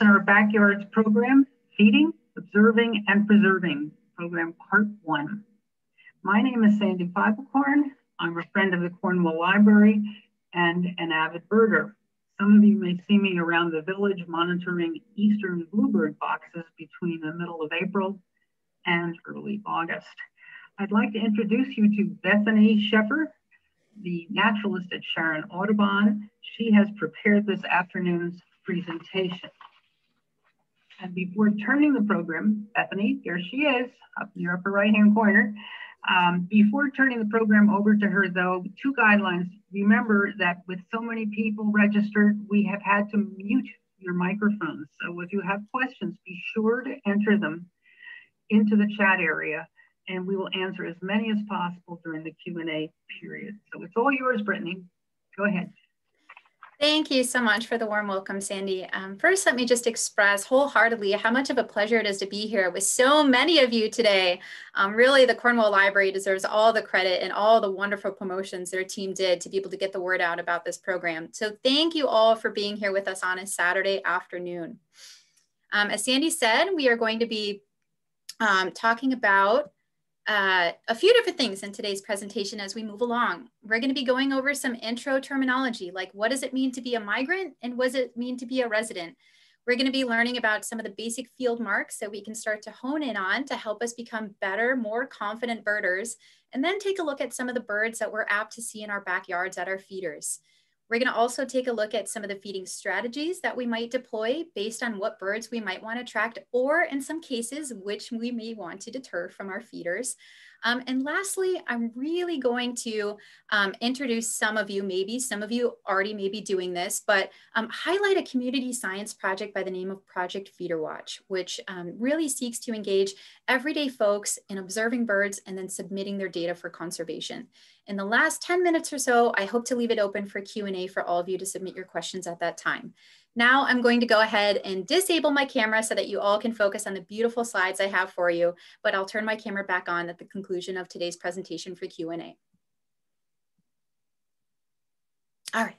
in our backyards program, Feeding, Observing, and Preserving, program part one. My name is Sandy Feivelkorn. I'm a friend of the Cornwall Library and an avid birder. Some of you may see me around the village monitoring eastern bluebird boxes between the middle of April and early August. I'd like to introduce you to Bethany Sheffer, the naturalist at Sharon Audubon. She has prepared this afternoon's presentation. And before turning the program, Bethany, here she is, up in your upper right-hand corner. Um, before turning the program over to her though, two guidelines. Remember that with so many people registered, we have had to mute your microphones. So if you have questions, be sure to enter them into the chat area and we will answer as many as possible during the Q&A period. So it's all yours, Brittany. Go ahead. Thank you so much for the warm welcome, Sandy. Um, first, let me just express wholeheartedly how much of a pleasure it is to be here with so many of you today. Um, really, the Cornwall Library deserves all the credit and all the wonderful promotions their team did to be able to get the word out about this program. So thank you all for being here with us on a Saturday afternoon. Um, as Sandy said, we are going to be um, talking about uh, a few different things in today's presentation as we move along. We're going to be going over some intro terminology, like what does it mean to be a migrant and what does it mean to be a resident? We're going to be learning about some of the basic field marks that we can start to hone in on to help us become better, more confident birders, and then take a look at some of the birds that we're apt to see in our backyards at our feeders. We're going to also take a look at some of the feeding strategies that we might deploy based on what birds we might want to attract, or in some cases, which we may want to deter from our feeders. Um, and lastly, I'm really going to um, introduce some of you, maybe some of you already may be doing this, but um, highlight a community science project by the name of Project FeederWatch, which um, really seeks to engage everyday folks in observing birds and then submitting their data for conservation. In the last 10 minutes or so, I hope to leave it open for Q&A for all of you to submit your questions at that time. Now I'm going to go ahead and disable my camera so that you all can focus on the beautiful slides I have for you, but I'll turn my camera back on at the conclusion of today's presentation for Q&A. All right.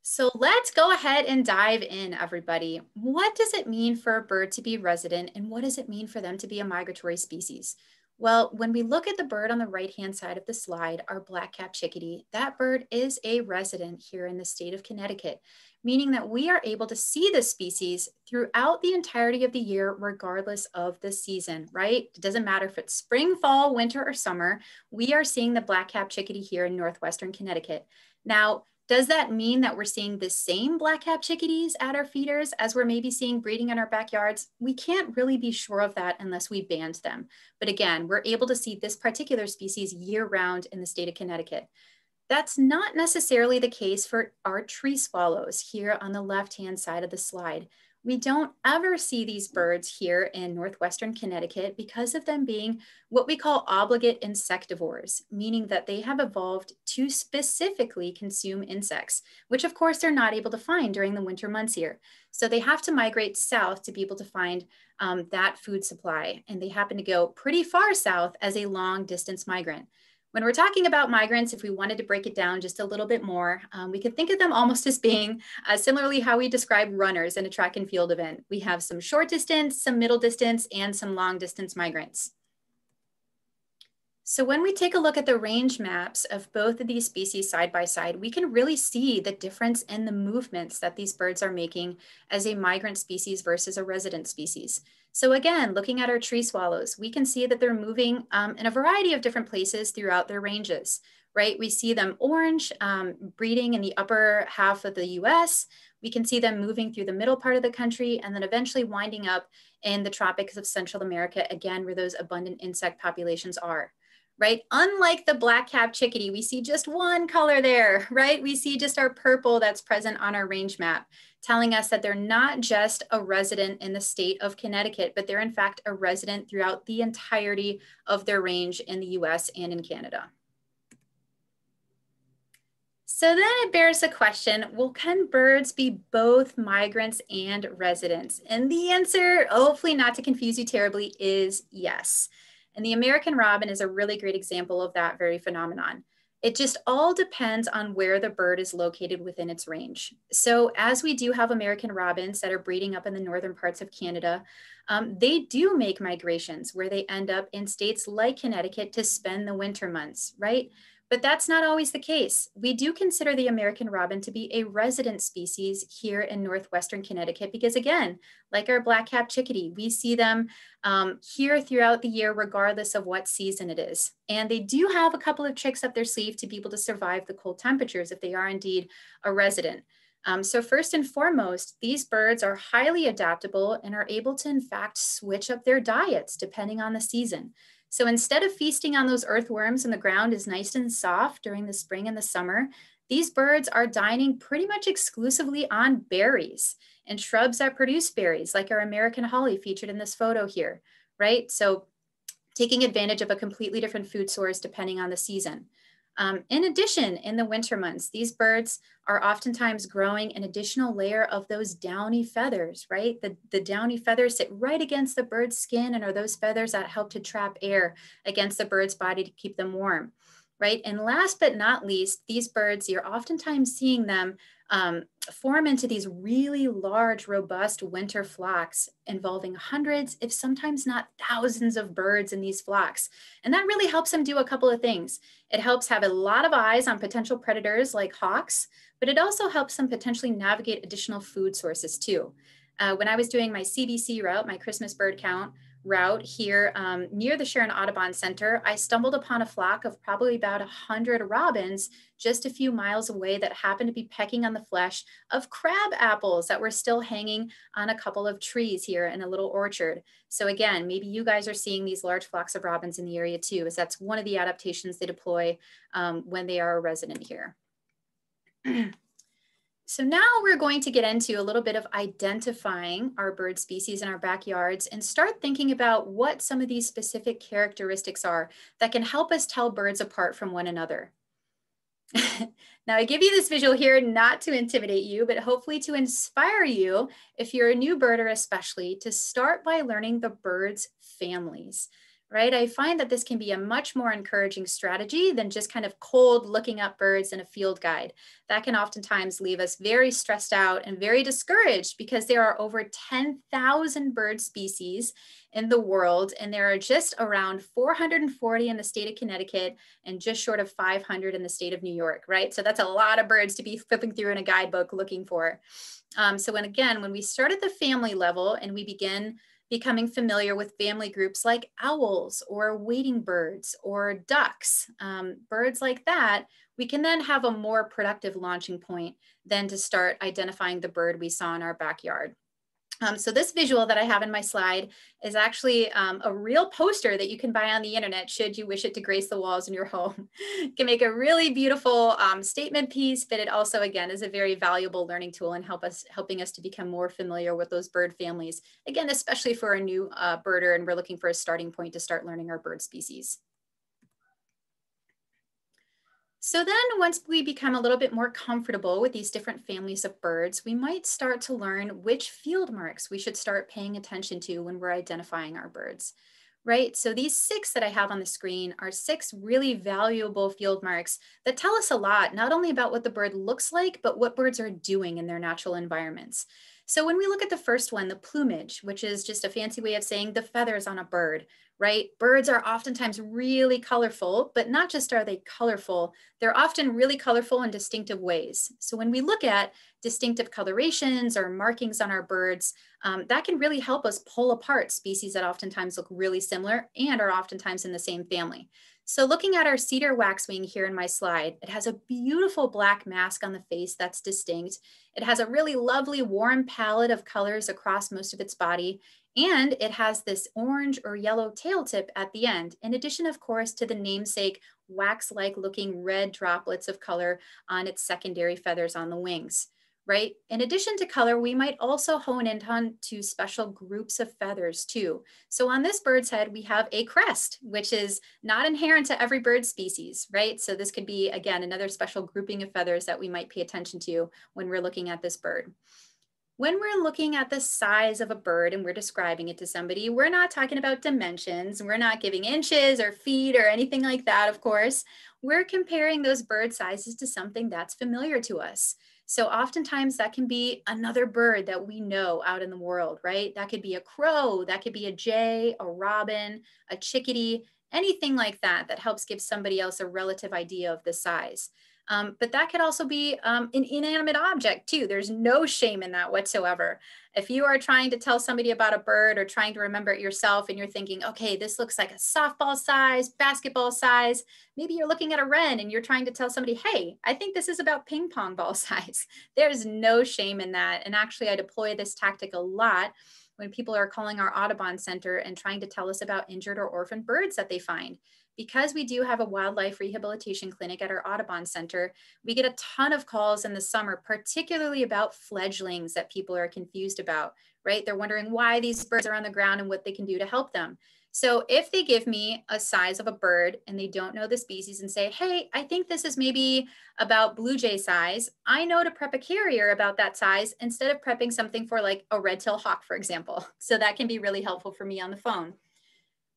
So let's go ahead and dive in, everybody. What does it mean for a bird to be resident and what does it mean for them to be a migratory species? Well, when we look at the bird on the right-hand side of the slide, our black-capped chickadee, that bird is a resident here in the state of Connecticut, meaning that we are able to see this species throughout the entirety of the year, regardless of the season, right? It doesn't matter if it's spring, fall, winter, or summer, we are seeing the black-capped chickadee here in Northwestern Connecticut. Now, does that mean that we're seeing the same black-capped chickadees at our feeders as we're maybe seeing breeding in our backyards? We can't really be sure of that unless we band them. But again, we're able to see this particular species year round in the state of Connecticut. That's not necessarily the case for our tree swallows here on the left-hand side of the slide. We don't ever see these birds here in Northwestern Connecticut because of them being what we call obligate insectivores, meaning that they have evolved to specifically consume insects, which of course they're not able to find during the winter months here. So they have to migrate south to be able to find um, that food supply. And they happen to go pretty far south as a long distance migrant. When we're talking about migrants, if we wanted to break it down just a little bit more, um, we could think of them almost as being uh, similarly how we describe runners in a track and field event. We have some short distance, some middle distance, and some long distance migrants. So when we take a look at the range maps of both of these species side by side, we can really see the difference in the movements that these birds are making as a migrant species versus a resident species. So again, looking at our tree swallows, we can see that they're moving um, in a variety of different places throughout their ranges, right? We see them orange, um, breeding in the upper half of the US. We can see them moving through the middle part of the country and then eventually winding up in the tropics of Central America, again, where those abundant insect populations are right? Unlike the black cap chickadee, we see just one color there, right? We see just our purple that's present on our range map telling us that they're not just a resident in the state of Connecticut, but they're in fact a resident throughout the entirety of their range in the US and in Canada. So then it bears the question, well, can birds be both migrants and residents? And the answer, hopefully not to confuse you terribly, is yes. And the American robin is a really great example of that very phenomenon. It just all depends on where the bird is located within its range. So as we do have American robins that are breeding up in the northern parts of Canada, um, they do make migrations where they end up in states like Connecticut to spend the winter months, right? But that's not always the case. We do consider the American robin to be a resident species here in Northwestern Connecticut because again, like our black-capped chickadee, we see them um, here throughout the year, regardless of what season it is. And they do have a couple of tricks up their sleeve to be able to survive the cold temperatures if they are indeed a resident. Um, so first and foremost, these birds are highly adaptable and are able to in fact switch up their diets depending on the season. So instead of feasting on those earthworms and the ground is nice and soft during the spring and the summer, these birds are dining pretty much exclusively on berries and shrubs that produce berries, like our American holly featured in this photo here, right? So taking advantage of a completely different food source depending on the season. Um, in addition, in the winter months, these birds are oftentimes growing an additional layer of those downy feathers, right? The, the downy feathers sit right against the bird's skin and are those feathers that help to trap air against the bird's body to keep them warm, right? And last but not least, these birds, you're oftentimes seeing them um, form into these really large, robust winter flocks involving hundreds, if sometimes not thousands of birds in these flocks. And that really helps them do a couple of things. It helps have a lot of eyes on potential predators like hawks, but it also helps them potentially navigate additional food sources too. Uh, when I was doing my CBC route, my Christmas bird count, route here um, near the Sharon Audubon Center, I stumbled upon a flock of probably about 100 robins just a few miles away that happened to be pecking on the flesh of crab apples that were still hanging on a couple of trees here in a little orchard. So again, maybe you guys are seeing these large flocks of robins in the area too, as that's one of the adaptations they deploy um, when they are a resident here. So now we're going to get into a little bit of identifying our bird species in our backyards and start thinking about what some of these specific characteristics are that can help us tell birds apart from one another. now I give you this visual here not to intimidate you, but hopefully to inspire you, if you're a new birder especially, to start by learning the birds' families right? I find that this can be a much more encouraging strategy than just kind of cold looking up birds in a field guide. That can oftentimes leave us very stressed out and very discouraged because there are over 10,000 bird species in the world, and there are just around 440 in the state of Connecticut and just short of 500 in the state of New York, right? So that's a lot of birds to be flipping through in a guidebook looking for. Um, so when again, when we start at the family level and we begin becoming familiar with family groups like owls or wading birds or ducks, um, birds like that, we can then have a more productive launching point than to start identifying the bird we saw in our backyard. Um, so this visual that I have in my slide is actually um, a real poster that you can buy on the internet should you wish it to grace the walls in your home. it can make a really beautiful um, statement piece, but it also, again, is a very valuable learning tool and help us, helping us to become more familiar with those bird families. Again, especially for a new uh, birder and we're looking for a starting point to start learning our bird species. So then once we become a little bit more comfortable with these different families of birds, we might start to learn which field marks we should start paying attention to when we're identifying our birds, right? So these six that I have on the screen are six really valuable field marks that tell us a lot, not only about what the bird looks like, but what birds are doing in their natural environments. So when we look at the first one, the plumage, which is just a fancy way of saying the feathers on a bird, right? Birds are oftentimes really colorful, but not just are they colorful, they're often really colorful in distinctive ways. So when we look at distinctive colorations or markings on our birds, um, that can really help us pull apart species that oftentimes look really similar and are oftentimes in the same family. So looking at our cedar waxwing here in my slide, it has a beautiful black mask on the face that's distinct. It has a really lovely warm palette of colors across most of its body. And it has this orange or yellow tail tip at the end, in addition, of course, to the namesake wax-like looking red droplets of color on its secondary feathers on the wings right? In addition to color, we might also hone in on to special groups of feathers too. So on this bird's head, we have a crest, which is not inherent to every bird species, right? So this could be, again, another special grouping of feathers that we might pay attention to when we're looking at this bird. when we're looking at the size of a bird and we're describing it to somebody, we're not talking about dimensions. We're not giving inches or feet or anything like that, of course. We're comparing those bird sizes to something that's familiar to us. So oftentimes that can be another bird that we know out in the world, right? That could be a crow, that could be a jay, a robin, a chickadee, anything like that that helps give somebody else a relative idea of the size. Um, but that could also be um, an inanimate object too. There's no shame in that whatsoever. If you are trying to tell somebody about a bird or trying to remember it yourself and you're thinking, okay, this looks like a softball size, basketball size, maybe you're looking at a wren and you're trying to tell somebody, hey, I think this is about ping pong ball size. There's no shame in that. And actually, I deploy this tactic a lot when people are calling our Audubon Center and trying to tell us about injured or orphaned birds that they find because we do have a wildlife rehabilitation clinic at our Audubon Center, we get a ton of calls in the summer, particularly about fledglings that people are confused about, right? They're wondering why these birds are on the ground and what they can do to help them. So if they give me a size of a bird and they don't know the species and say, hey, I think this is maybe about blue jay size, I know to prep a carrier about that size instead of prepping something for like a red-tailed hawk, for example. So that can be really helpful for me on the phone.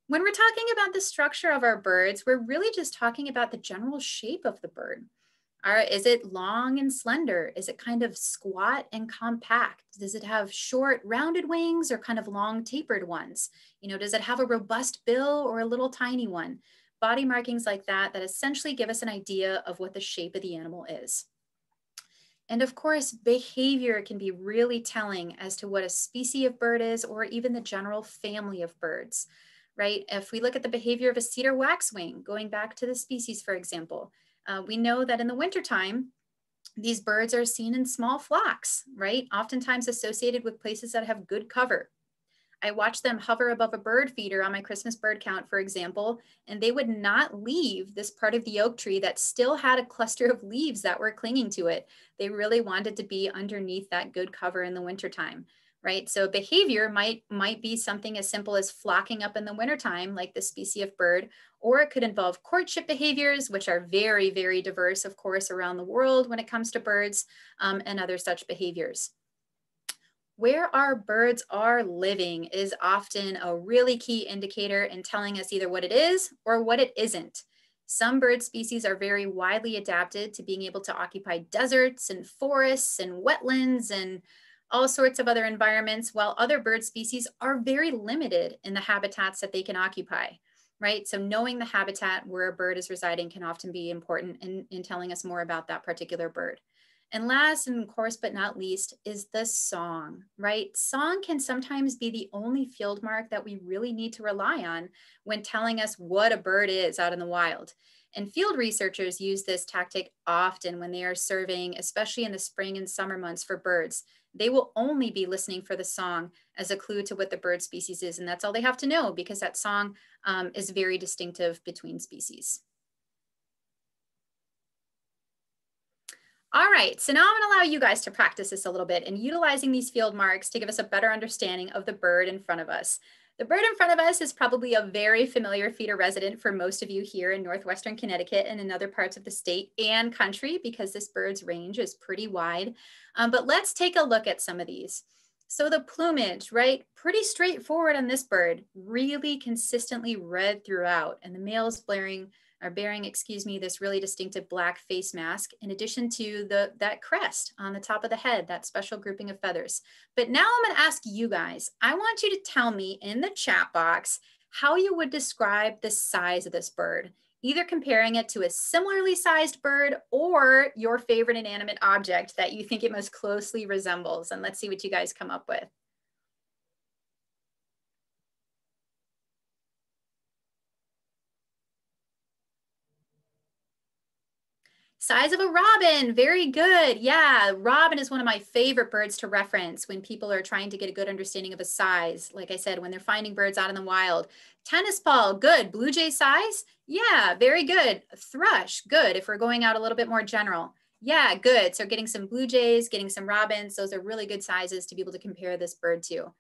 When we're talking about the structure of our birds, we're really just talking about the general shape of the bird. Are, is it long and slender? Is it kind of squat and compact? Does it have short rounded wings or kind of long tapered ones? You know, does it have a robust bill or a little tiny one? Body markings like that that essentially give us an idea of what the shape of the animal is. And of course, behavior can be really telling as to what a species of bird is or even the general family of birds right? If we look at the behavior of a cedar waxwing, going back to the species, for example, uh, we know that in the wintertime, these birds are seen in small flocks, right? Oftentimes associated with places that have good cover. I watched them hover above a bird feeder on my Christmas bird count, for example, and they would not leave this part of the oak tree that still had a cluster of leaves that were clinging to it. They really wanted to be underneath that good cover in the wintertime right? So behavior might, might be something as simple as flocking up in the wintertime, like the species of bird, or it could involve courtship behaviors, which are very, very diverse, of course, around the world when it comes to birds um, and other such behaviors. Where our birds are living is often a really key indicator in telling us either what it is or what it isn't. Some bird species are very widely adapted to being able to occupy deserts and forests and wetlands and all sorts of other environments, while other bird species are very limited in the habitats that they can occupy, right? So knowing the habitat where a bird is residing can often be important in, in telling us more about that particular bird. And last, and of course, but not least, is the song, right? Song can sometimes be the only field mark that we really need to rely on when telling us what a bird is out in the wild. And field researchers use this tactic often when they are surveying, especially in the spring and summer months for birds, they will only be listening for the song as a clue to what the bird species is. And that's all they have to know because that song um, is very distinctive between species. All right, so now I'm gonna allow you guys to practice this a little bit and utilizing these field marks to give us a better understanding of the bird in front of us. The bird in front of us is probably a very familiar feeder resident for most of you here in Northwestern Connecticut and in other parts of the state and country because this bird's range is pretty wide. Um, but let's take a look at some of these. So the plumage, right? Pretty straightforward on this bird, really consistently red throughout and the male is blaring are bearing, excuse me, this really distinctive black face mask, in addition to the that crest on the top of the head, that special grouping of feathers. But now I'm gonna ask you guys, I want you to tell me in the chat box how you would describe the size of this bird, either comparing it to a similarly sized bird or your favorite inanimate object that you think it most closely resembles. And let's see what you guys come up with. Size of a robin, very good. Yeah, robin is one of my favorite birds to reference when people are trying to get a good understanding of a size. Like I said, when they're finding birds out in the wild. Tennis ball, good. Blue jay size, yeah, very good. Thrush, good. If we're going out a little bit more general. Yeah, good. So getting some blue jays, getting some robins, those are really good sizes to be able to compare this bird to.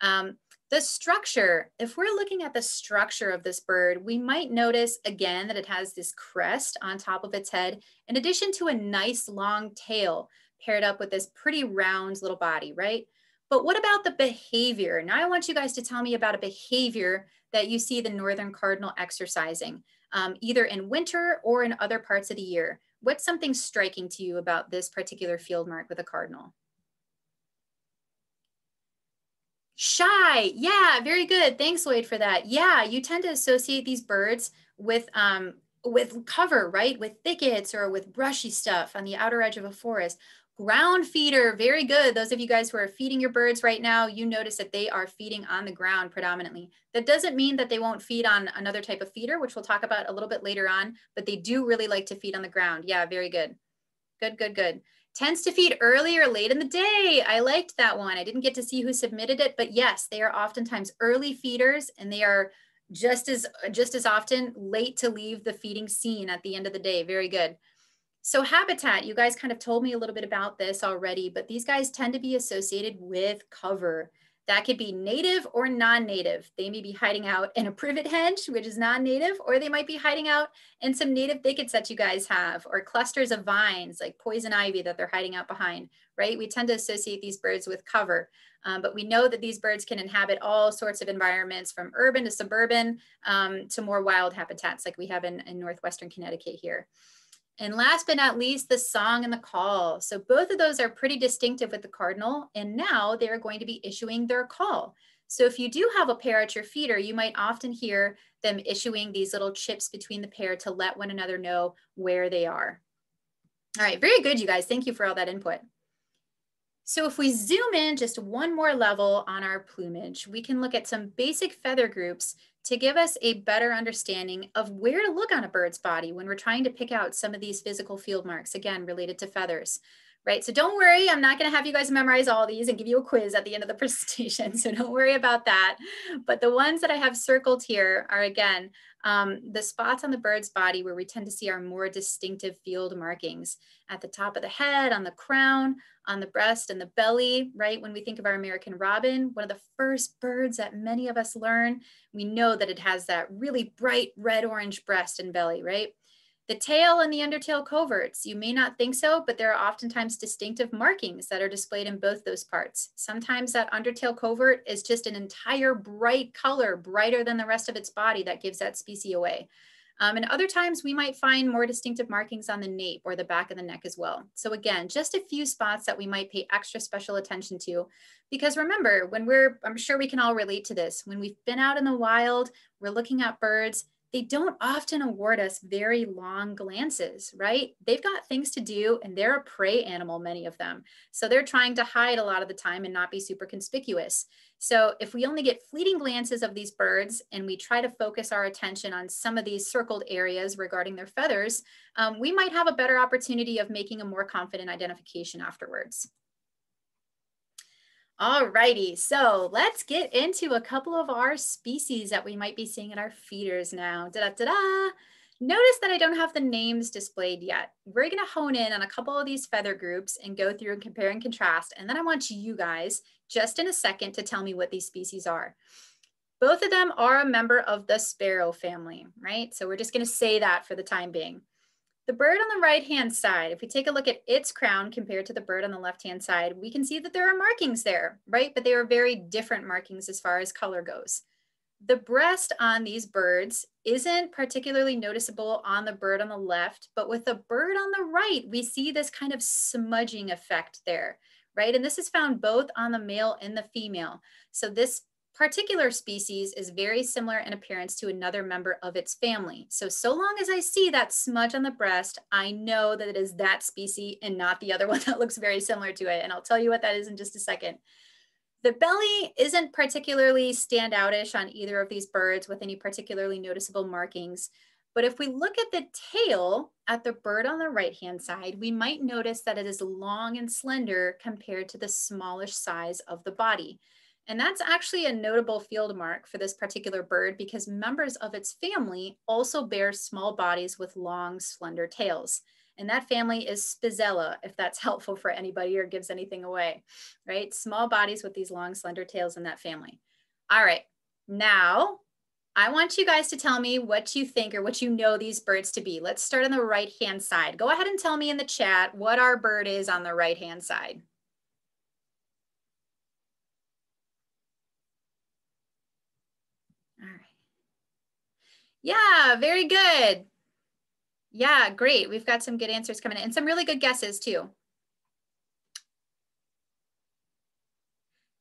Um, the structure, if we're looking at the structure of this bird, we might notice again that it has this crest on top of its head, in addition to a nice long tail. paired up with this pretty round little body, right? But what about the behavior? Now I want you guys to tell me about a behavior that you see the northern cardinal exercising, um, either in winter or in other parts of the year. What's something striking to you about this particular field mark with a cardinal? Shy, yeah, very good. Thanks, Lloyd, for that. Yeah, you tend to associate these birds with um, with cover, right? With thickets or with brushy stuff on the outer edge of a forest. Ground feeder, very good. Those of you guys who are feeding your birds right now, you notice that they are feeding on the ground predominantly. That doesn't mean that they won't feed on another type of feeder, which we'll talk about a little bit later on, but they do really like to feed on the ground. Yeah, very good. Good, good, good. Tends to feed early or late in the day. I liked that one. I didn't get to see who submitted it, but yes, they are oftentimes early feeders and they are just as just as often late to leave the feeding scene at the end of the day. Very good. So habitat, you guys kind of told me a little bit about this already, but these guys tend to be associated with cover. That could be native or non-native. They may be hiding out in a privet hedge, which is non-native, or they might be hiding out in some native thickets that you guys have, or clusters of vines like poison ivy that they're hiding out behind, right? We tend to associate these birds with cover, um, but we know that these birds can inhabit all sorts of environments from urban to suburban um, to more wild habitats like we have in, in Northwestern Connecticut here. And last but not least, the song and the call. So both of those are pretty distinctive with the cardinal. And now they're going to be issuing their call. So if you do have a pair at your feeder, you might often hear them issuing these little chips between the pair to let one another know where they are. All right, very good, you guys. Thank you for all that input. So if we zoom in just one more level on our plumage, we can look at some basic feather groups to give us a better understanding of where to look on a bird's body when we're trying to pick out some of these physical field marks, again, related to feathers, right? So don't worry, I'm not gonna have you guys memorize all these and give you a quiz at the end of the presentation, so don't worry about that. But the ones that I have circled here are, again, um, the spots on the bird's body where we tend to see our more distinctive field markings at the top of the head, on the crown, on the breast and the belly, right? When we think of our American robin, one of the first birds that many of us learn, we know that it has that really bright red orange breast and belly, right? The tail and the undertail coverts, you may not think so, but there are oftentimes distinctive markings that are displayed in both those parts. Sometimes that undertail covert is just an entire bright color, brighter than the rest of its body that gives that species away. Um, and other times we might find more distinctive markings on the nape or the back of the neck as well. So again, just a few spots that we might pay extra special attention to. Because remember, when we're, I'm sure we can all relate to this, when we've been out in the wild, we're looking at birds, they don't often award us very long glances, right? They've got things to do and they're a prey animal, many of them. So they're trying to hide a lot of the time and not be super conspicuous. So if we only get fleeting glances of these birds and we try to focus our attention on some of these circled areas regarding their feathers, um, we might have a better opportunity of making a more confident identification afterwards. All righty, so let's get into a couple of our species that we might be seeing in our feeders now. Da -da -da -da. Notice that I don't have the names displayed yet. We're gonna hone in on a couple of these feather groups and go through and compare and contrast. And then I want you guys just in a second to tell me what these species are. Both of them are a member of the sparrow family, right? So we're just gonna say that for the time being. The bird on the right-hand side, if we take a look at its crown compared to the bird on the left-hand side, we can see that there are markings there, right? But they are very different markings as far as color goes. The breast on these birds isn't particularly noticeable on the bird on the left, but with the bird on the right, we see this kind of smudging effect there, right? And this is found both on the male and the female. So this particular species is very similar in appearance to another member of its family. So, so long as I see that smudge on the breast, I know that it is that species and not the other one that looks very similar to it. And I'll tell you what that is in just a second. The belly isn't particularly standoutish on either of these birds with any particularly noticeable markings. But if we look at the tail at the bird on the right-hand side, we might notice that it is long and slender compared to the smallish size of the body. And that's actually a notable field mark for this particular bird because members of its family also bear small bodies with long, slender tails. And that family is Spizella, if that's helpful for anybody or gives anything away, right? Small bodies with these long, slender tails in that family. All right, now I want you guys to tell me what you think or what you know these birds to be. Let's start on the right hand side. Go ahead and tell me in the chat what our bird is on the right hand side. Yeah, very good. Yeah, great. We've got some good answers coming in and some really good guesses too.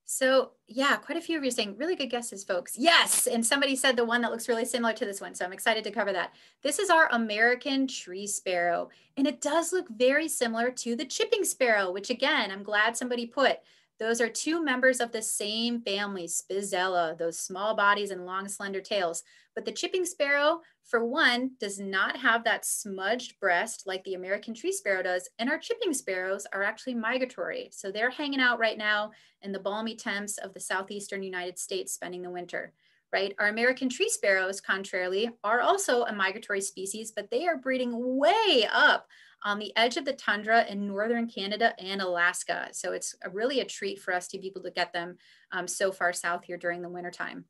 So yeah, quite a few of you are saying really good guesses, folks. Yes, and somebody said the one that looks really similar to this one. So I'm excited to cover that. This is our American tree sparrow, and it does look very similar to the chipping sparrow, which again, I'm glad somebody put. Those are two members of the same family, Spizella, those small bodies and long slender tails. But the chipping sparrow, for one, does not have that smudged breast like the American tree sparrow does. And our chipping sparrows are actually migratory. So they're hanging out right now in the balmy temps of the southeastern United States spending the winter. Right? Our American tree sparrows, contrarily, are also a migratory species, but they are breeding way up on the edge of the tundra in northern Canada and Alaska. So it's a, really a treat for us to be able to get them um, so far south here during the wintertime.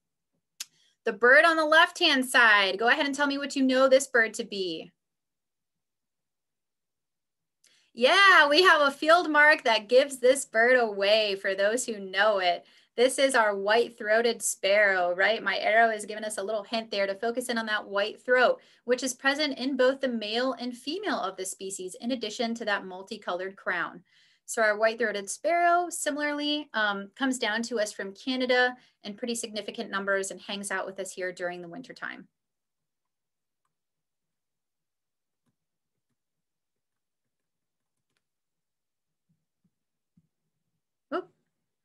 The bird on the left-hand side, go ahead and tell me what you know this bird to be. Yeah, we have a field mark that gives this bird away for those who know it. This is our white-throated sparrow, right? My arrow is giving us a little hint there to focus in on that white throat, which is present in both the male and female of the species, in addition to that multicolored crown. So our white-throated sparrow, similarly, um, comes down to us from Canada in pretty significant numbers and hangs out with us here during the wintertime.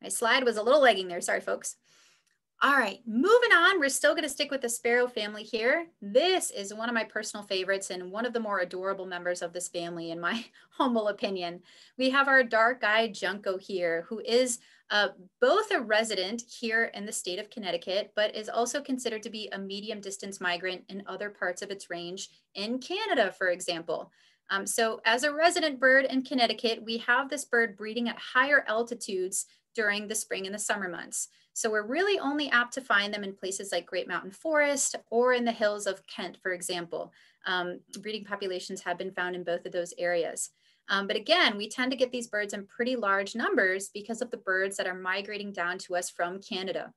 My slide was a little lagging there. Sorry, folks. All right, moving on. We're still going to stick with the sparrow family here. This is one of my personal favorites and one of the more adorable members of this family, in my humble opinion. We have our dark-eyed junco here, who is uh, both a resident here in the state of Connecticut, but is also considered to be a medium distance migrant in other parts of its range in Canada, for example. Um, so as a resident bird in Connecticut, we have this bird breeding at higher altitudes during the spring and the summer months. So we're really only apt to find them in places like Great Mountain Forest or in the hills of Kent, for example. Um, breeding populations have been found in both of those areas. Um, but again, we tend to get these birds in pretty large numbers because of the birds that are migrating down to us from Canada.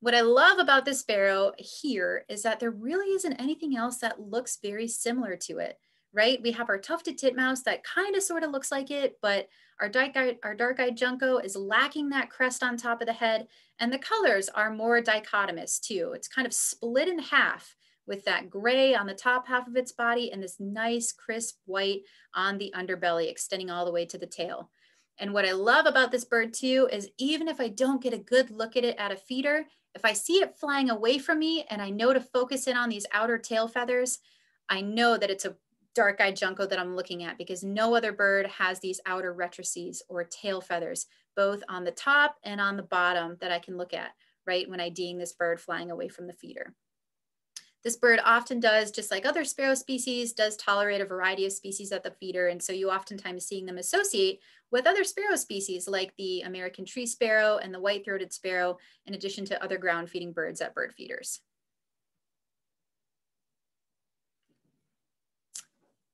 What I love about this sparrow here is that there really isn't anything else that looks very similar to it, right? We have our tufted titmouse that kind of sort of looks like it, but our dark-eyed, our dark-eyed junco is lacking that crest on top of the head, and the colors are more dichotomous too. It's kind of split in half with that gray on the top half of its body and this nice crisp white on the underbelly extending all the way to the tail. And what I love about this bird too is even if I don't get a good look at it at a feeder, if I see it flying away from me and I know to focus in on these outer tail feathers, I know that it's a dark-eyed junco that I'm looking at because no other bird has these outer rectrices or tail feathers, both on the top and on the bottom that I can look at, right, when I deing this bird flying away from the feeder. This bird often does, just like other sparrow species, does tolerate a variety of species at the feeder. And so you oftentimes seeing them associate with other sparrow species like the American tree sparrow and the white-throated sparrow, in addition to other ground feeding birds at bird feeders.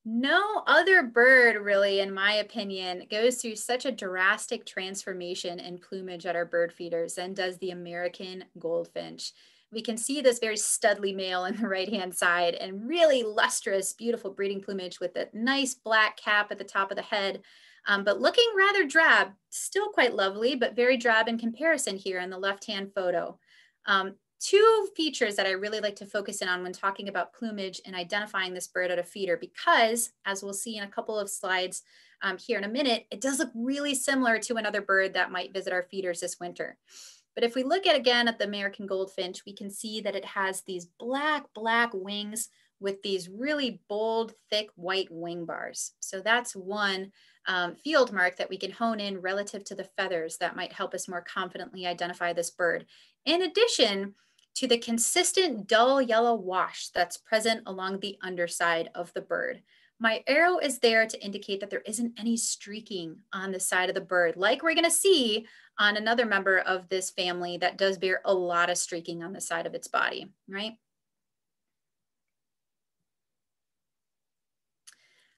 No other bird, really, in my opinion, goes through such a drastic transformation in plumage at our bird feeders than does the American goldfinch. We can see this very studly male on the right-hand side and really lustrous, beautiful breeding plumage with a nice black cap at the top of the head, um, but looking rather drab, still quite lovely, but very drab in comparison here in the left-hand photo. Um, two features that I really like to focus in on when talking about plumage and identifying this bird at a feeder, because as we'll see in a couple of slides um, here in a minute, it does look really similar to another bird that might visit our feeders this winter. But if we look at again at the American goldfinch, we can see that it has these black, black wings with these really bold, thick white wing bars. So that's one um, field mark that we can hone in relative to the feathers that might help us more confidently identify this bird. In addition, to the consistent dull yellow wash that's present along the underside of the bird. My arrow is there to indicate that there isn't any streaking on the side of the bird, like we're gonna see on another member of this family that does bear a lot of streaking on the side of its body, right?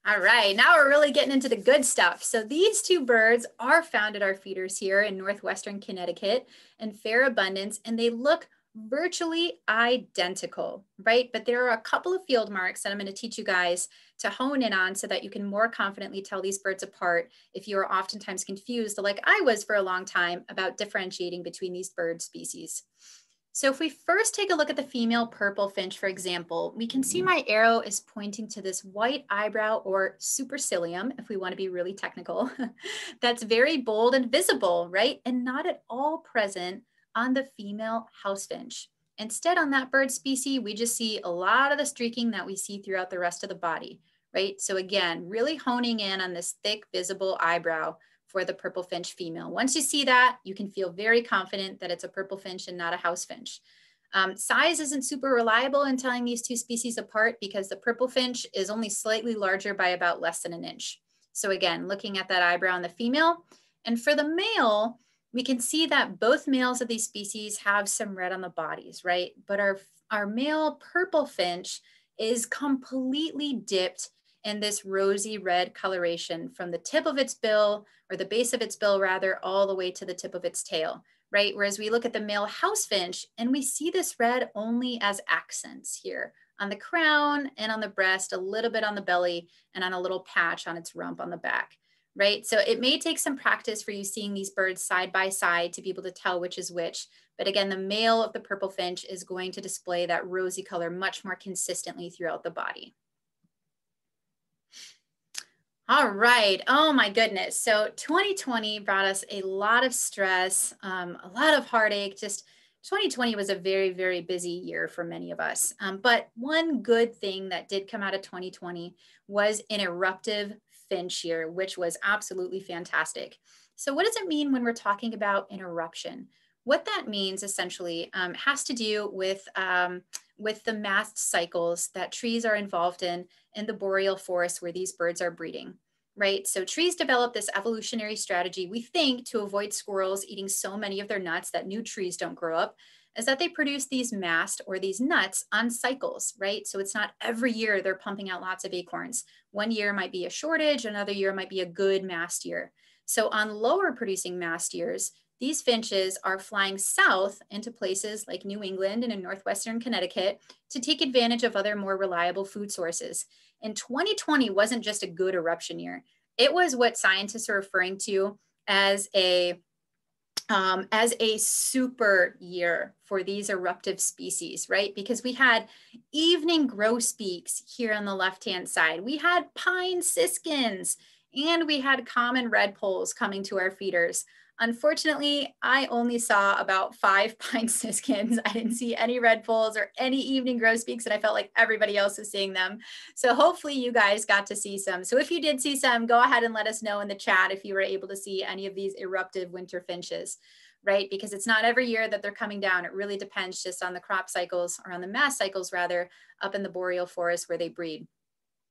All right, now we're really getting into the good stuff. So these two birds are found at our feeders here in Northwestern Connecticut in fair abundance, and they look virtually identical, right? But there are a couple of field marks that I'm gonna teach you guys to hone in on so that you can more confidently tell these birds apart if you are oftentimes confused, like I was for a long time, about differentiating between these bird species. So if we first take a look at the female purple finch, for example, we can see mm-hmm. my arrow is pointing to this white eyebrow or supercilium, if we want to be really technical, that's very bold and visible, right? And not at all present on the female house finch. Instead, on that bird species, we just see a lot of the streaking that we see throughout the rest of the body, right? So again, really honing in on this thick, visible eyebrow for the purple finch female. Once you see that, you can feel very confident that it's a purple finch and not a house finch. Um, size isn't super reliable in telling these two species apart because the purple finch is only slightly larger by about less than an inch. So again, looking at that eyebrow in the female. And for the male, we can see that both males of these species have some red on the bodies, right? But our, our male purple finch is completely dipped in this rosy red coloration from the tip of its bill or the base of its bill rather all the way to the tip of its tail right whereas we look at the male house finch and we see this red only as accents here on the crown and on the breast a little bit on the belly and on a little patch on its rump on the back right so it may take some practice for you seeing these birds side by side to be able to tell which is which but again the male of the purple finch is going to display that rosy color much more consistently throughout the body all right. Oh my goodness. So 2020 brought us a lot of stress, um, a lot of heartache. Just 2020 was a very, very busy year for many of us. Um, but one good thing that did come out of 2020 was an eruptive finch year, which was absolutely fantastic. So, what does it mean when we're talking about an eruption? What that means essentially um, has to do with um, with the mast cycles that trees are involved in in the boreal forest where these birds are breeding, right? So trees develop this evolutionary strategy, we think, to avoid squirrels eating so many of their nuts that new trees don't grow up, is that they produce these mast or these nuts on cycles, right? So it's not every year they're pumping out lots of acorns. One year might be a shortage, another year might be a good mast year. So on lower producing mast years, these finches are flying south into places like New England and in northwestern Connecticut to take advantage of other more reliable food sources. And 2020 wasn't just a good eruption year. It was what scientists are referring to as a um, as a super year for these eruptive species, right? Because we had evening grosbeaks here on the left-hand side. We had pine siskins and we had common redpolls coming to our feeders. Unfortunately, I only saw about five pine siskins. I didn't see any red redpolls or any evening grosbeaks, and I felt like everybody else was seeing them. So hopefully you guys got to see some. So if you did see some, go ahead and let us know in the chat if you were able to see any of these eruptive winter finches right? Because it's not every year that they're coming down. It really depends just on the crop cycles or on the mast cycles rather up in the boreal forest where they breed.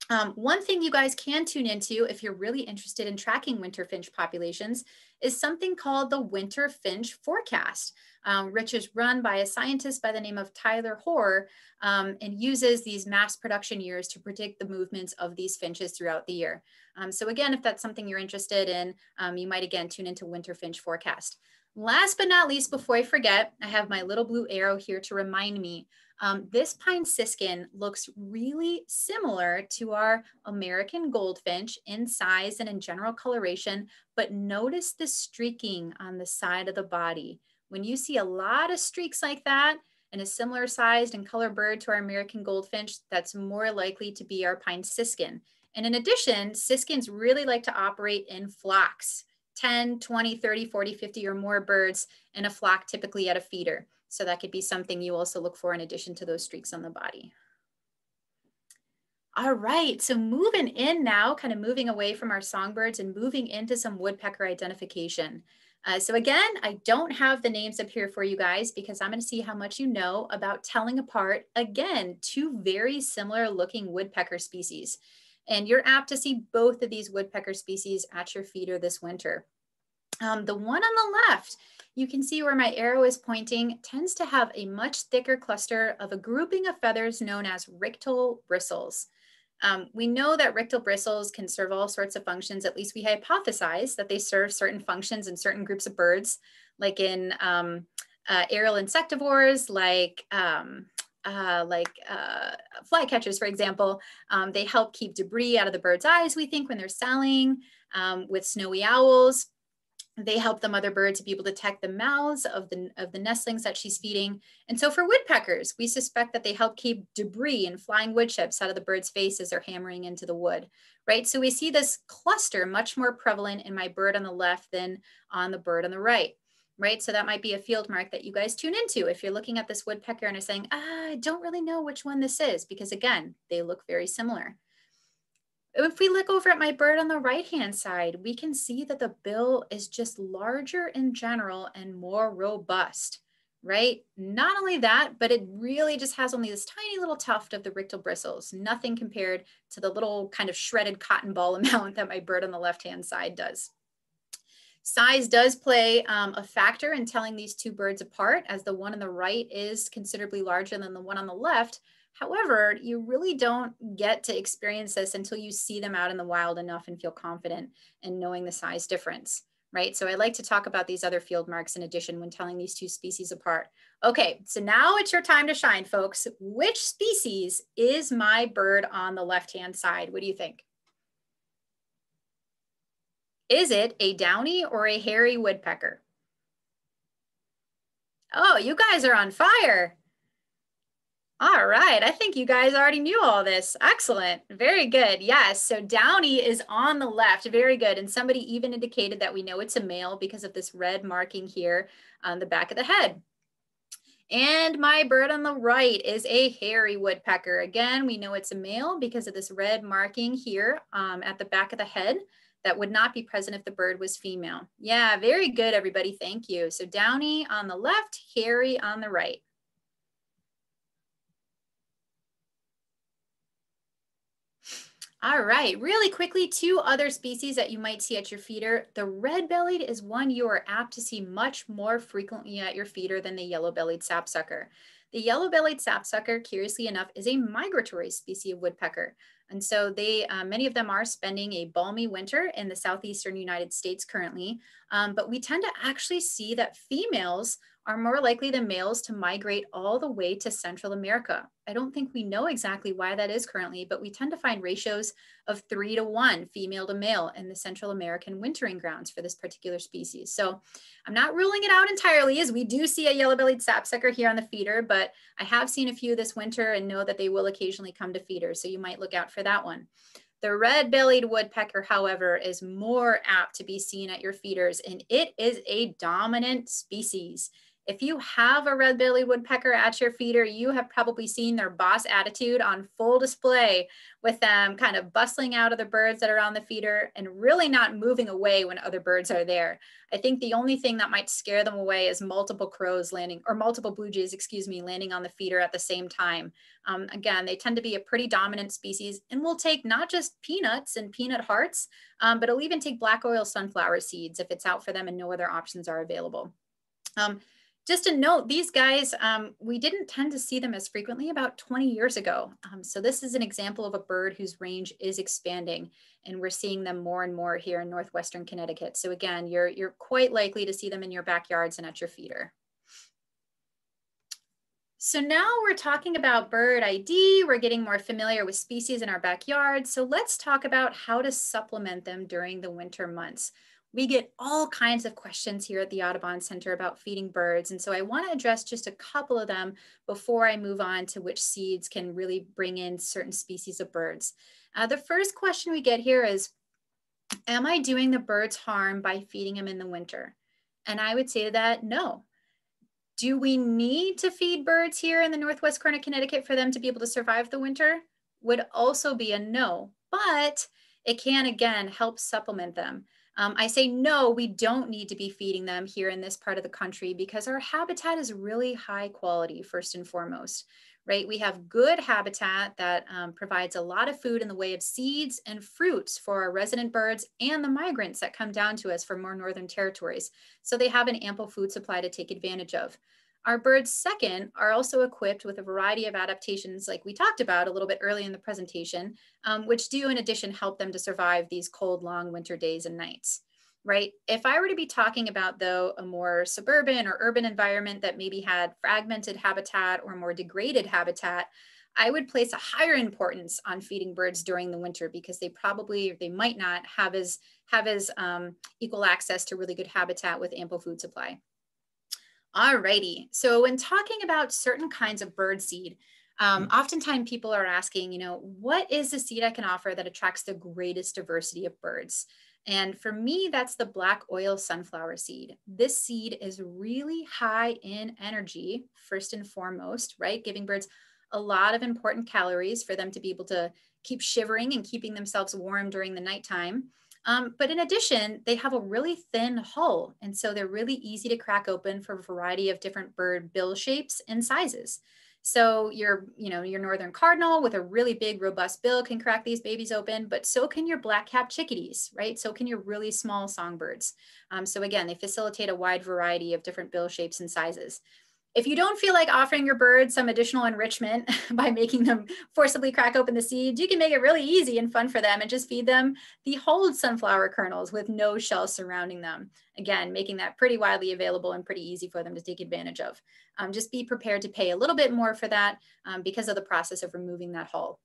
Um, one thing you guys can tune into if you're really interested in tracking winter finch populations is something called the Winter Finch Forecast, um, which is run by a scientist by the name of Tyler Hoar um, and uses these mast production years to predict the movements of these finches throughout the year. Um, so again, if that's something you're interested in, um, you might again tune into Winter Finch Forecast. Last but not least, before I forget, I have my little blue arrow here to remind me um, this pine siskin looks really similar to our American goldfinch in size and in general coloration, but notice the streaking on the side of the body. When you see a lot of streaks like that and a similar sized and color bird to our American goldfinch, that's more likely to be our pine siskin. And in addition, siskins really like to operate in flocks. 10, 20, 30, 40, 50 or more birds in a flock, typically at a feeder. So that could be something you also look for in addition to those streaks on the body. All right, so moving in now, kind of moving away from our songbirds and moving into some woodpecker identification. Uh, so again, I don't have the names up here for you guys because I'm gonna see how much you know about telling apart, again, two very similar looking woodpecker species. And you're apt to see both of these woodpecker species at your feeder this winter. Um, the one on the left, you can see where my arrow is pointing, tends to have a much thicker cluster of a grouping of feathers known as rictal bristles. Um, we know that rictal bristles can serve all sorts of functions. At least we hypothesize that they serve certain functions in certain groups of birds, like in um, uh, aerial insectivores, like um, uh, like uh, flycatchers, for example. Um, they help keep debris out of the bird's eyes, we think, when they're sailing. Um, with snowy owls, they help the mother bird to be able to detect the mouths of the, of the nestlings that she's feeding. And so for woodpeckers, we suspect that they help keep debris and flying wood chips out of the bird's face as they're hammering into the wood, right? So we see this cluster much more prevalent in my bird on the left than on the bird on the right, right? So that might be a field mark that you guys tune into if you're looking at this woodpecker and are saying, ah, I don't really know which one this is, because again, they look very similar. If we look over at my bird on the right-hand side, we can see that the bill is just larger in general and more robust, right? Not only that, but it really just has only this tiny little tuft of the rictal bristles, nothing compared to the little kind of shredded cotton ball amount that my bird on the left-hand side does. Size does play um, a factor in telling these two birds apart as the one on the right is considerably larger than the one on the left, However, you really don't get to experience this until you see them out in the wild enough and feel confident in knowing the size difference, right? So I like to talk about these other field marks in addition when telling these two species apart. Okay, so now it's your time to shine, folks. Which species is my bird on the left-hand side? What do you think? Is it a downy or a hairy woodpecker? Oh, you guys are on fire. All right. I think you guys already knew all this. Excellent. Very good. Yes. So Downy is on the left. Very good. And somebody even indicated that we know it's a male because of this red marking here on the back of the head. And my bird on the right is a hairy woodpecker. Again, we know it's a male because of this red marking here um, at the back of the head that would not be present if the bird was female. Yeah, very good, everybody. Thank you. So Downy on the left, hairy on the right. All right, really quickly, two other species that you might see at your feeder. The red-bellied is one you are apt to see much more frequently at your feeder than the yellow-bellied sapsucker. The yellow-bellied sapsucker, curiously enough, is a migratory species of woodpecker. And so they, uh, many of them are spending a balmy winter in the southeastern United States currently. Um, but we tend to actually see that females are more likely than males to migrate all the way to Central America. I don't think we know exactly why that is currently, but we tend to find ratios of three to one female to male in the Central American wintering grounds for this particular species. So I'm not ruling it out entirely as we do see a yellow-bellied sapsucker here on the feeder, but I have seen a few this winter and know that they will occasionally come to feeders. So you might look out for that one. The red-bellied woodpecker, however, is more apt to be seen at your feeders and it is a dominant species. If you have a red-bellied woodpecker at your feeder, you have probably seen their boss attitude on full display with them kind of bustling out of the birds that are on the feeder and really not moving away when other birds are there. I think the only thing that might scare them away is multiple crows landing or multiple blue jays, excuse me, landing on the feeder at the same time. Um, again, they tend to be a pretty dominant species and will take not just peanuts and peanut hearts, um, but it'll even take black oil sunflower seeds if it's out for them and no other options are available. Um, just a note, these guys, um, we didn't tend to see them as frequently about 20 years ago. Um, so this is an example of a bird whose range is expanding and we're seeing them more and more here in Northwestern Connecticut. So again, you're, you're quite likely to see them in your backyards and at your feeder. So now we're talking about bird ID, we're getting more familiar with species in our backyard. So let's talk about how to supplement them during the winter months. We get all kinds of questions here at the Audubon Center about feeding birds. And so I want to address just a couple of them before I move on to which seeds can really bring in certain species of birds. Uh, the first question we get here is, am I doing the birds harm by feeding them in the winter? And I would say that, no. Do we need to feed birds here in the Northwest corner of Connecticut for them to be able to survive the winter? Would also be a no, but it can again help supplement them. Um, I say, no, we don't need to be feeding them here in this part of the country because our habitat is really high quality, first and foremost, right? We have good habitat that um, provides a lot of food in the way of seeds and fruits for our resident birds and the migrants that come down to us from more northern territories. So they have an ample food supply to take advantage of. Our birds, second, are also equipped with a variety of adaptations like we talked about a little bit early in the presentation, um, which do in addition help them to survive these cold, long winter days and nights right? If I were to be talking about, though, a more suburban or urban environment that maybe had fragmented habitat or more degraded habitat, I would place a higher importance on feeding birds during the winter because they probably, they might not have as, have as um, equal access to really good habitat with ample food supply. Alrighty, so when talking about certain kinds of bird seed, um, oftentimes people are asking, you know, what is the seed I can offer that attracts the greatest diversity of birds? And for me, that's the black oil sunflower seed. This seed is really high in energy, first and foremost, right? Giving birds a lot of important calories for them to be able to keep shivering and keeping themselves warm during the nighttime. Um, but in addition, they have a really thin hull. And so they're really easy to crack open for a variety of different bird bill shapes and sizes. So your, you know, your northern cardinal with a really big, robust bill can crack these babies open, but so can your black-capped chickadees, right? So can your really small songbirds. Um, so again, they facilitate a wide variety of different bill shapes and sizes. If you don't feel like offering your birds some additional enrichment by making them forcibly crack open the seeds, you can make it really easy and fun for them and just feed them the whole sunflower kernels with no shell surrounding them. Again, making that pretty widely available and pretty easy for them to take advantage of. Um, just be prepared to pay a little bit more for that um, because of the process of removing that hull.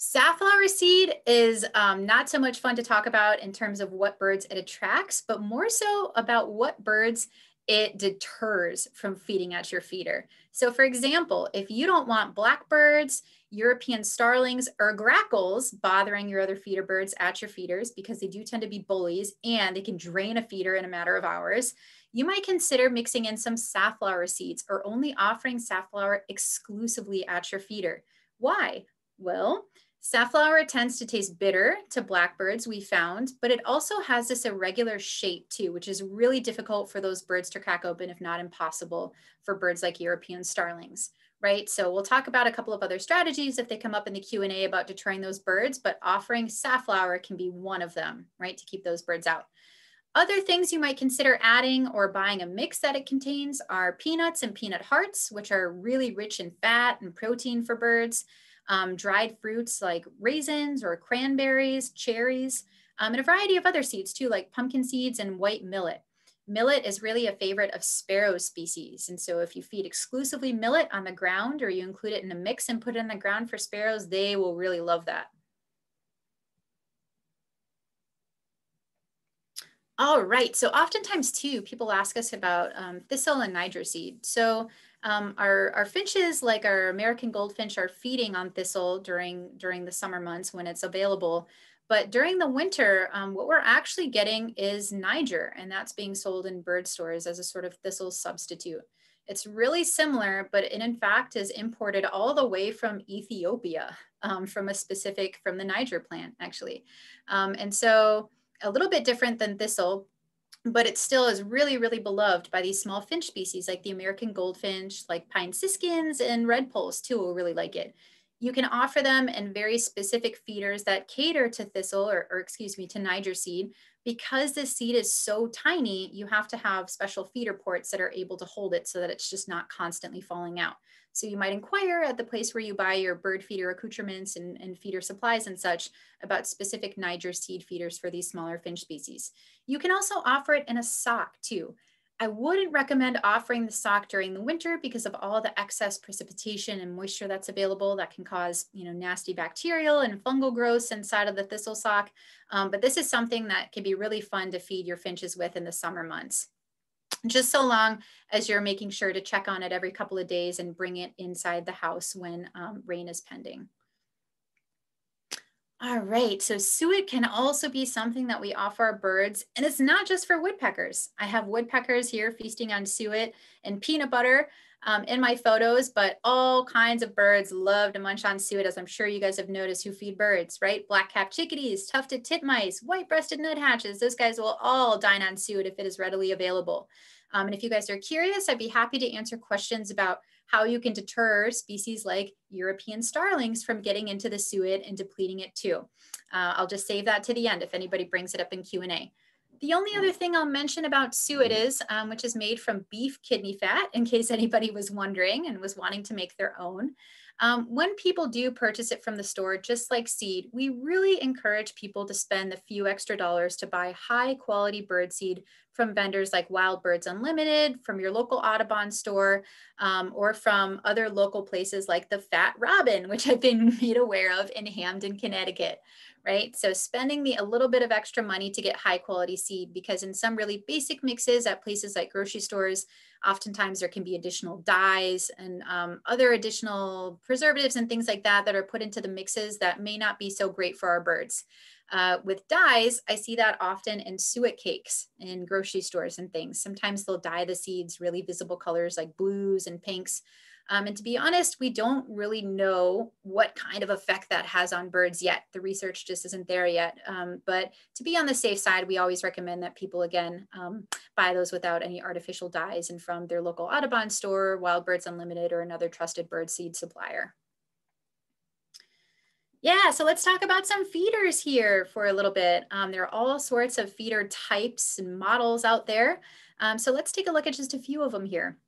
Safflower seed is um, not so much fun to talk about in terms of what birds it attracts, but more so about what birds it deters from feeding at your feeder. So for example, if you don't want blackbirds, European starlings, or grackles bothering your other feeder birds at your feeders because they do tend to be bullies and they can drain a feeder in a matter of hours, you might consider mixing in some safflower seeds or only offering safflower exclusively at your feeder. Why? Well, Safflower tends to taste bitter to blackbirds, we found, but it also has this irregular shape too, which is really difficult for those birds to crack open, if not impossible for birds like European starlings, right? So we'll talk about a couple of other strategies if they come up in the Q&A about deterring those birds, but offering safflower can be one of them, right, to keep those birds out. Other things you might consider adding or buying a mix that it contains are peanuts and peanut hearts, which are really rich in fat and protein for birds um, dried fruits like raisins or cranberries, cherries, um, and a variety of other seeds too, like pumpkin seeds and white millet. Millet is really a favorite of sparrow species. And so if you feed exclusively millet on the ground or you include it in a mix and put it in the ground for sparrows, they will really love that. All right, so oftentimes too, people ask us about um, thistle and Niger seed. So um, our, our finches, like our American goldfinch, are feeding on thistle during, during the summer months when it's available. But during the winter, um, what we're actually getting is Niger, and that's being sold in bird stores as a sort of thistle substitute. It's really similar, but it in fact is imported all the way from Ethiopia, um, from a specific, from the Niger plant, actually. Um, and so a little bit different than thistle, but it still is really, really beloved by these small finch species like the American goldfinch, like pine siskins and redpolls too will really like it. You can offer them in very specific feeders that cater to thistle or, or excuse me, to Niger seed. Because this seed is so tiny, you have to have special feeder ports that are able to hold it so that it's just not constantly falling out. So you might inquire at the place where you buy your bird feeder accoutrements and, and feeder supplies and such about specific Niger seed feeders for these smaller finch species. You can also offer it in a sock too. I wouldn't recommend offering the sock during the winter because of all the excess precipitation and moisture that's available that can cause you know, nasty bacterial and fungal growths inside of the thistle sock. Um, but this is something that can be really fun to feed your finches with in the summer months just so long as you're making sure to check on it every couple of days and bring it inside the house when um, rain is pending. All right, so suet can also be something that we offer our birds, and it's not just for woodpeckers. I have woodpeckers here feasting on suet and peanut butter um, in my photos, but all kinds of birds love to munch on suet, as I'm sure you guys have noticed who feed birds, right? Black-capped chickadees, tufted titmice, white-breasted nuthatches, those guys will all dine on suet if it is readily available. Um, and if you guys are curious, I'd be happy to answer questions about how you can deter species like European starlings from getting into the suet and depleting it too. Uh, I'll just save that to the end if anybody brings it up in Q&A. The only other thing I'll mention about suet is, um, which is made from beef kidney fat, in case anybody was wondering and was wanting to make their own. Um, when people do purchase it from the store, just like seed, we really encourage people to spend the few extra dollars to buy high quality bird seed from vendors like Wild Birds Unlimited, from your local Audubon store, um, or from other local places like the Fat Robin, which I've been made aware of in Hamden, Connecticut right? So spending the a little bit of extra money to get high quality seed because in some really basic mixes at places like grocery stores, oftentimes there can be additional dyes and um, other additional preservatives and things like that that are put into the mixes that may not be so great for our birds. Uh, with dyes, I see that often in suet cakes in grocery stores and things. Sometimes they'll dye the seeds really visible colors like blues and pinks. Um, and to be honest, we don't really know what kind of effect that has on birds yet. The research just isn't there yet. Um, but to be on the safe side, we always recommend that people, again, um, buy those without any artificial dyes and from their local Audubon store, Wild Birds Unlimited, or another trusted bird seed supplier. Yeah, so let's talk about some feeders here for a little bit. Um, there are all sorts of feeder types and models out there. Um, so let's take a look at just a few of them here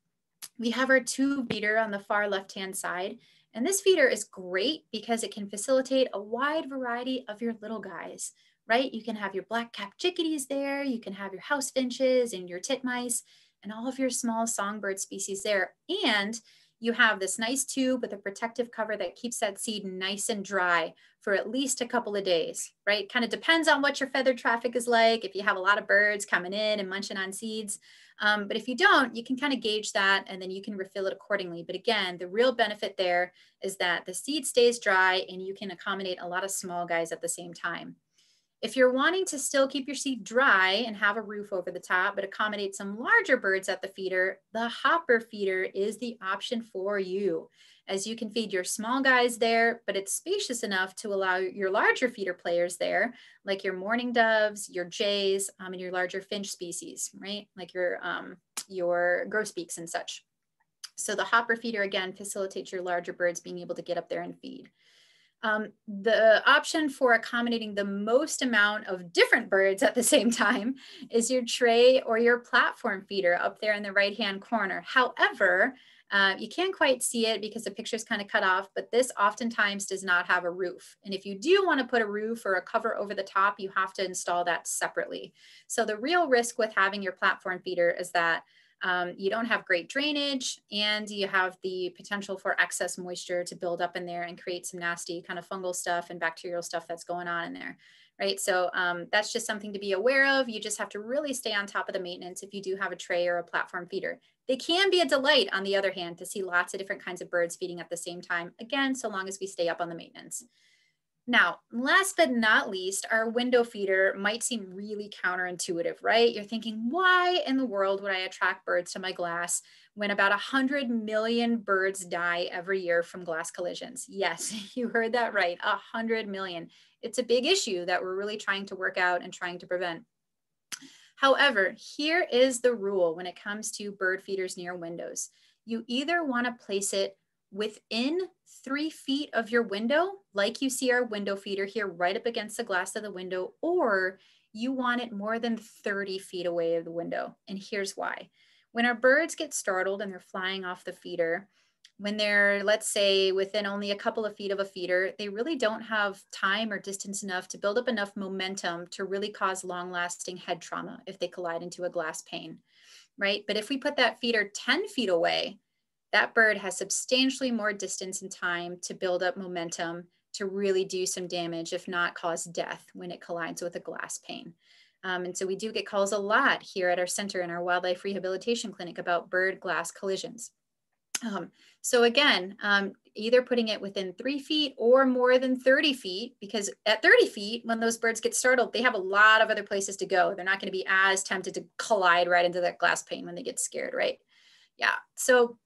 we have our tube feeder on the far left-hand side. And this feeder is great because it can facilitate a wide variety of your little guys, right? You can have your black-capped chickadees there, you can have your house finches and your titmice and all of your small songbird species there. And you have this nice tube with a protective cover that keeps that seed nice and dry for at least a couple of days, right? Kind of depends on what your feather traffic is like. If you have a lot of birds coming in and munching on seeds, um, but if you don't, you can kind of gauge that and then you can refill it accordingly. But again, the real benefit there is that the seed stays dry and you can accommodate a lot of small guys at the same time. If you're wanting to still keep your seed dry and have a roof over the top, but accommodate some larger birds at the feeder, the hopper feeder is the option for you as you can feed your small guys there, but it's spacious enough to allow your larger feeder players there, like your mourning doves, your jays, um, and your larger finch species, right? Like your, um, your grosbeaks and such. So the hopper feeder, again, facilitates your larger birds being able to get up there and feed. Um, the option for accommodating the most amount of different birds at the same time is your tray or your platform feeder up there in the right hand corner. However, uh, you can't quite see it because the picture is kind of cut off, but this oftentimes does not have a roof. And if you do want to put a roof or a cover over the top, you have to install that separately. So the real risk with having your platform feeder is that um, you don't have great drainage and you have the potential for excess moisture to build up in there and create some nasty kind of fungal stuff and bacterial stuff that's going on in there right? So um, that's just something to be aware of. You just have to really stay on top of the maintenance if you do have a tray or a platform feeder. They can be a delight, on the other hand, to see lots of different kinds of birds feeding at the same time. Again, so long as we stay up on the maintenance. Now, last but not least, our window feeder might seem really counterintuitive, right? You're thinking, why in the world would I attract birds to my glass when about 100 million birds die every year from glass collisions? Yes, you heard that right, 100 million it's a big issue that we're really trying to work out and trying to prevent. However, here is the rule when it comes to bird feeders near windows. You either want to place it within three feet of your window, like you see our window feeder here right up against the glass of the window, or you want it more than 30 feet away of the window. And here's why. When our birds get startled and they're flying off the feeder, when they're, let's say, within only a couple of feet of a feeder, they really don't have time or distance enough to build up enough momentum to really cause long lasting head trauma if they collide into a glass pane, right? But if we put that feeder 10 feet away, that bird has substantially more distance and time to build up momentum to really do some damage, if not cause death when it collides with a glass pane. Um, and so we do get calls a lot here at our center in our wildlife rehabilitation clinic about bird glass collisions. Um, so again, um, either putting it within three feet or more than 30 feet, because at 30 feet, when those birds get startled, they have a lot of other places to go. They're not going to be as tempted to collide right into that glass pane when they get scared, right? Yeah. So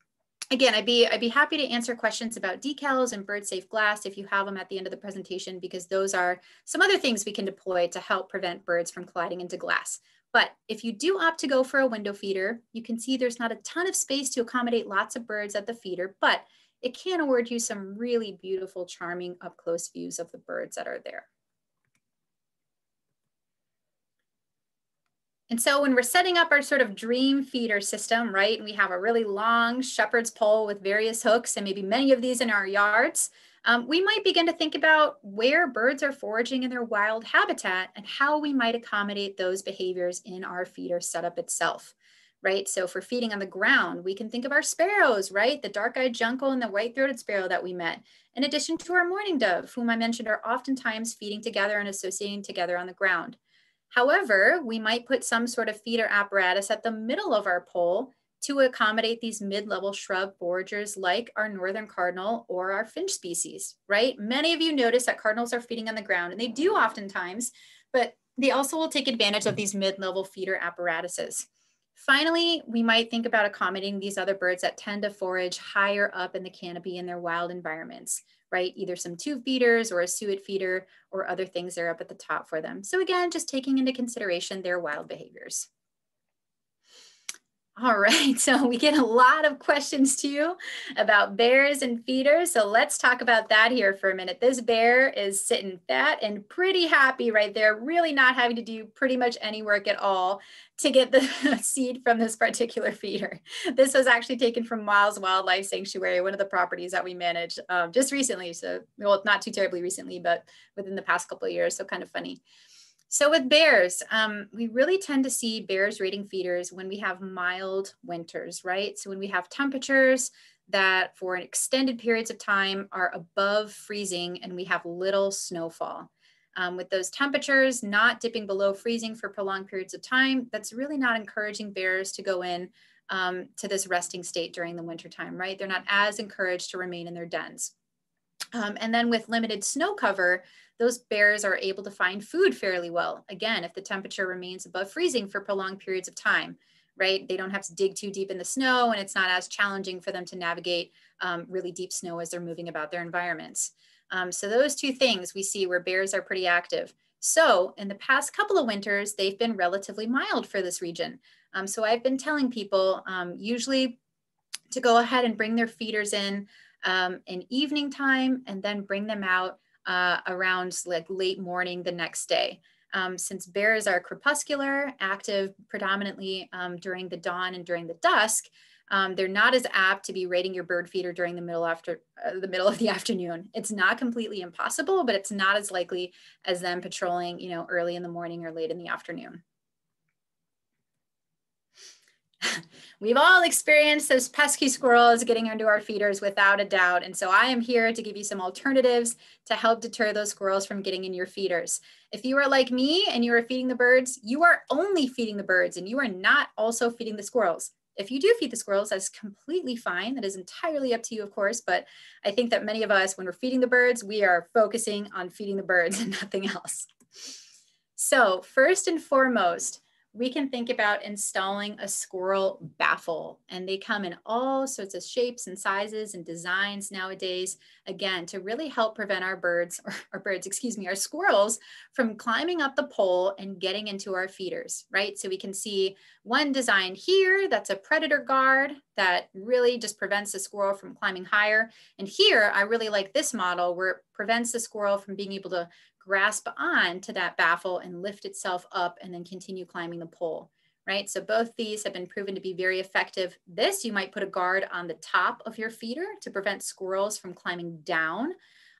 again, I'd be I'd be happy to answer questions about decals and bird safe glass if you have them at the end of the presentation, because those are some other things we can deploy to help prevent birds from colliding into glass. But if you do opt to go for a window feeder, you can see there's not a ton of space to accommodate lots of birds at the feeder, but it can award you some really beautiful, charming up close views of the birds that are there. And so when we're setting up our sort of dream feeder system, right, and we have a really long shepherd's pole with various hooks and maybe many of these in our yards, um, we might begin to think about where birds are foraging in their wild habitat and how we might accommodate those behaviors in our feeder setup itself, right? So for feeding on the ground, we can think of our sparrows, right? The dark-eyed junco and the white-throated sparrow that we met, in addition to our mourning dove, whom I mentioned are oftentimes feeding together and associating together on the ground. However, we might put some sort of feeder apparatus at the middle of our pole to accommodate these mid-level shrub foragers like our northern cardinal or our finch species, right? Many of you notice that cardinals are feeding on the ground and they do oftentimes, but they also will take advantage of these mid-level feeder apparatuses. Finally, we might think about accommodating these other birds that tend to forage higher up in the canopy in their wild environments right? Either some tube feeders or a suet feeder or other things that are up at the top for them. So again, just taking into consideration their wild behaviors. All right, so we get a lot of questions too about bears and feeders. So let's talk about that here for a minute. This bear is sitting fat and pretty happy right there, really not having to do pretty much any work at all to get the seed from this particular feeder. This was actually taken from Miles Wildlife Sanctuary, one of the properties that we manage um, just recently. So, well, not too terribly recently, but within the past couple years. So kind of funny. So with bears, um, we really tend to see bears raiding feeders when we have mild winters, right? So when we have temperatures that for extended periods of time are above freezing and we have little snowfall. Um, with those temperatures not dipping below freezing for prolonged periods of time, that's really not encouraging bears to go in um, to this resting state during the wintertime, right? They're not as encouraged to remain in their dens. Um, and then with limited snow cover, those bears are able to find food fairly well. Again, if the temperature remains above freezing for prolonged periods of time, right? They don't have to dig too deep in the snow and it's not as challenging for them to navigate um, really deep snow as they're moving about their environments. Um, so those two things we see where bears are pretty active. So in the past couple of winters, they've been relatively mild for this region. Um, so I've been telling people um, usually to go ahead and bring their feeders in um, in evening time and then bring them out uh, around like late morning the next day. Um, since bears are crepuscular, active predominantly um, during the dawn and during the dusk, um, they're not as apt to be raiding your bird feeder during the middle after uh, the middle of the afternoon. It's not completely impossible, but it's not as likely as them patrolling, you know, early in the morning or late in the afternoon. We've all experienced those pesky squirrels getting into our feeders without a doubt. And so I am here to give you some alternatives to help deter those squirrels from getting in your feeders. If you are like me and you are feeding the birds, you are only feeding the birds and you are not also feeding the squirrels. If you do feed the squirrels, that's completely fine. That is entirely up to you, of course. But I think that many of us, when we're feeding the birds, we are focusing on feeding the birds and nothing else. So first and foremost, we can think about installing a squirrel baffle and they come in all sorts of shapes and sizes and designs nowadays again to really help prevent our birds or our birds excuse me our squirrels from climbing up the pole and getting into our feeders right? So we can see one design here that's a predator guard that really just prevents the squirrel from climbing higher. And here i really like this model where it prevents the squirrel from being able to grasp on to that baffle and lift itself up and then continue climbing the pole, right? So both these have been proven to be very effective. This, you might put a guard on the top of your feeder to prevent squirrels from climbing down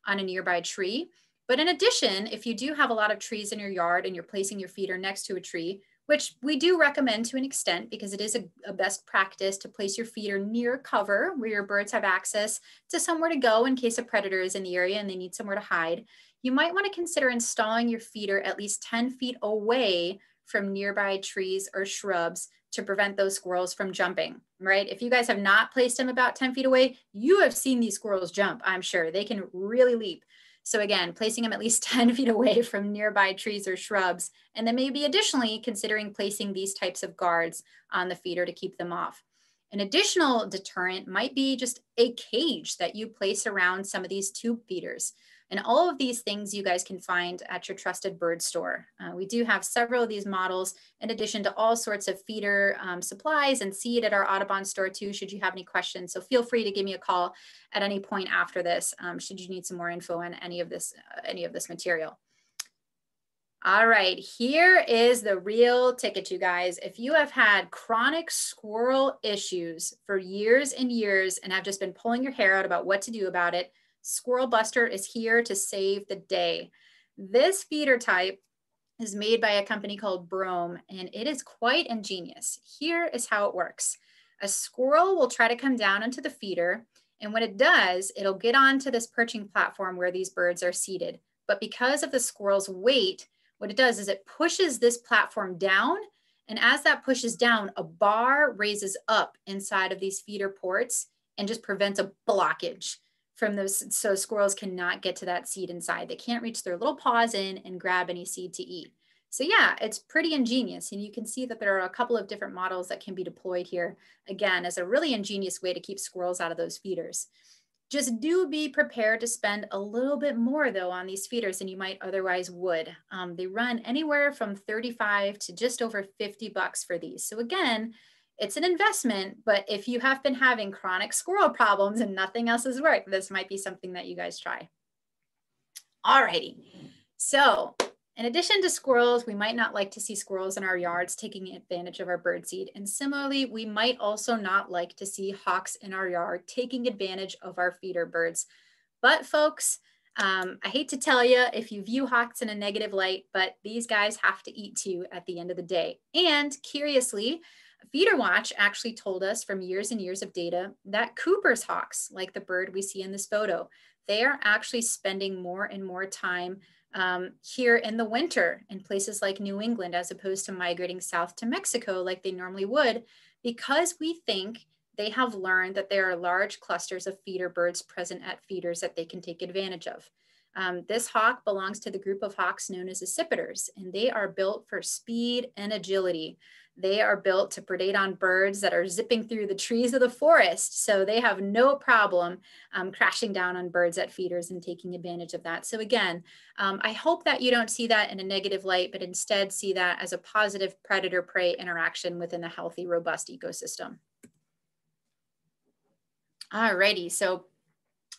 on a nearby tree. But in addition, if you do have a lot of trees in your yard and you're placing your feeder next to a tree, which we do recommend to an extent because it is a, a, best practice to place your feeder near cover where your birds have access to somewhere to go in case a predator is in the area and they need somewhere to hide you might want to consider installing your feeder at least 10 feet away from nearby trees or shrubs to prevent those squirrels from jumping, right? If you guys have not placed them about 10 feet away, you have seen these squirrels jump, I'm sure. They can really leap. So again, placing them at least 10 feet away from nearby trees or shrubs, and then maybe additionally considering placing these types of guards on the feeder to keep them off. An additional deterrent might be just a cage that you place around some of these tube feeders. And all of these things you guys can find at your trusted bird store. Uh, we do have several of these models in addition to all sorts of feeder um, supplies and seed at our Audubon store too, should you have any questions. So feel free to give me a call at any point after this, um, should you need some more info on any of this, uh, any of this material. All right, here is the real ticket, you guys. If you have had chronic squirrel issues for years and years and have just been pulling your hair out about what to do about it, Squirrel Buster is here to save the day. This feeder type is made by a company called Brome, and it is quite ingenious. Here is how it works. A squirrel will try to come down into the feeder, and when it does, it'll get onto this perching platform where these birds are seated. But because of the squirrel's weight, what it does is it pushes this platform down. And as that pushes down, a bar raises up inside of these feeder ports and just prevents a blockage from those. So squirrels cannot get to that seed inside. They can't reach their little paws in and grab any seed to eat. So yeah, it's pretty ingenious. And you can see that there are a couple of different models that can be deployed here, again, as a really ingenious way to keep squirrels out of those feeders. Just do be prepared to spend a little bit more though on these feeders than you might otherwise would. Um, they run anywhere from 35 to just over 50 bucks for these. So again, it's an investment, but if you have been having chronic squirrel problems and nothing else has worked, this might be something that you guys try. Alrighty, so in addition to squirrels, we might not like to see squirrels in our yards taking advantage of our birdseed. And similarly, we might also not like to see hawks in our yard taking advantage of our feeder birds. But folks, um, I hate to tell you if you view hawks in a negative light, but these guys have to eat too at the end of the day. And curiously, FeederWatch actually told us from years and years of data that Cooper's hawks, like the bird we see in this photo, they are actually spending more and more time um, here in the winter in places like New England, as opposed to migrating south to Mexico like they normally would, because we think they have learned that there are large clusters of feeder birds present at feeders that they can take advantage of. Um, this hawk belongs to the group of hawks known as accipiters, and they are built for speed and agility. They are built to predate on birds that are zipping through the trees of the forest. So they have no problem um, crashing down on birds at feeders and taking advantage of that. So again, um, I hope that you don't see that in a negative light, but instead see that as a positive predator-prey interaction within a healthy, robust ecosystem. Alrighty, so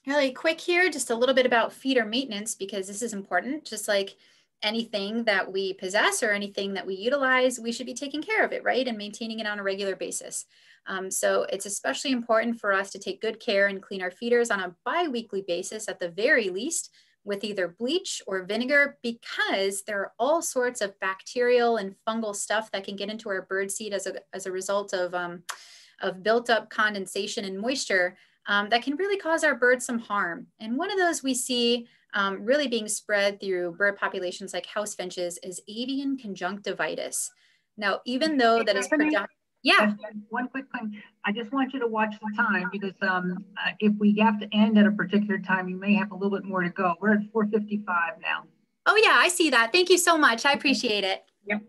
really quick here, just a little bit about feeder maintenance because this is important, just like anything that we possess or anything that we utilize, we should be taking care of it, right? And maintaining it on a regular basis. Um, so it's especially important for us to take good care and clean our feeders on a bi-weekly basis at the very least with either bleach or vinegar because there are all sorts of bacterial and fungal stuff that can get into our bird seed as a, as a result of, um, of built up condensation and moisture um, that can really cause our birds some harm. And one of those we see um, really being spread through bird populations like house finches is avian conjunctivitis. Now, even though that is predominant, yeah. One quick thing. I just want you to watch the time because um, uh, if we have to end at a particular time, you may have a little bit more to go. We're at 455 now. Oh yeah, I see that. Thank you so much. I appreciate it. Yep.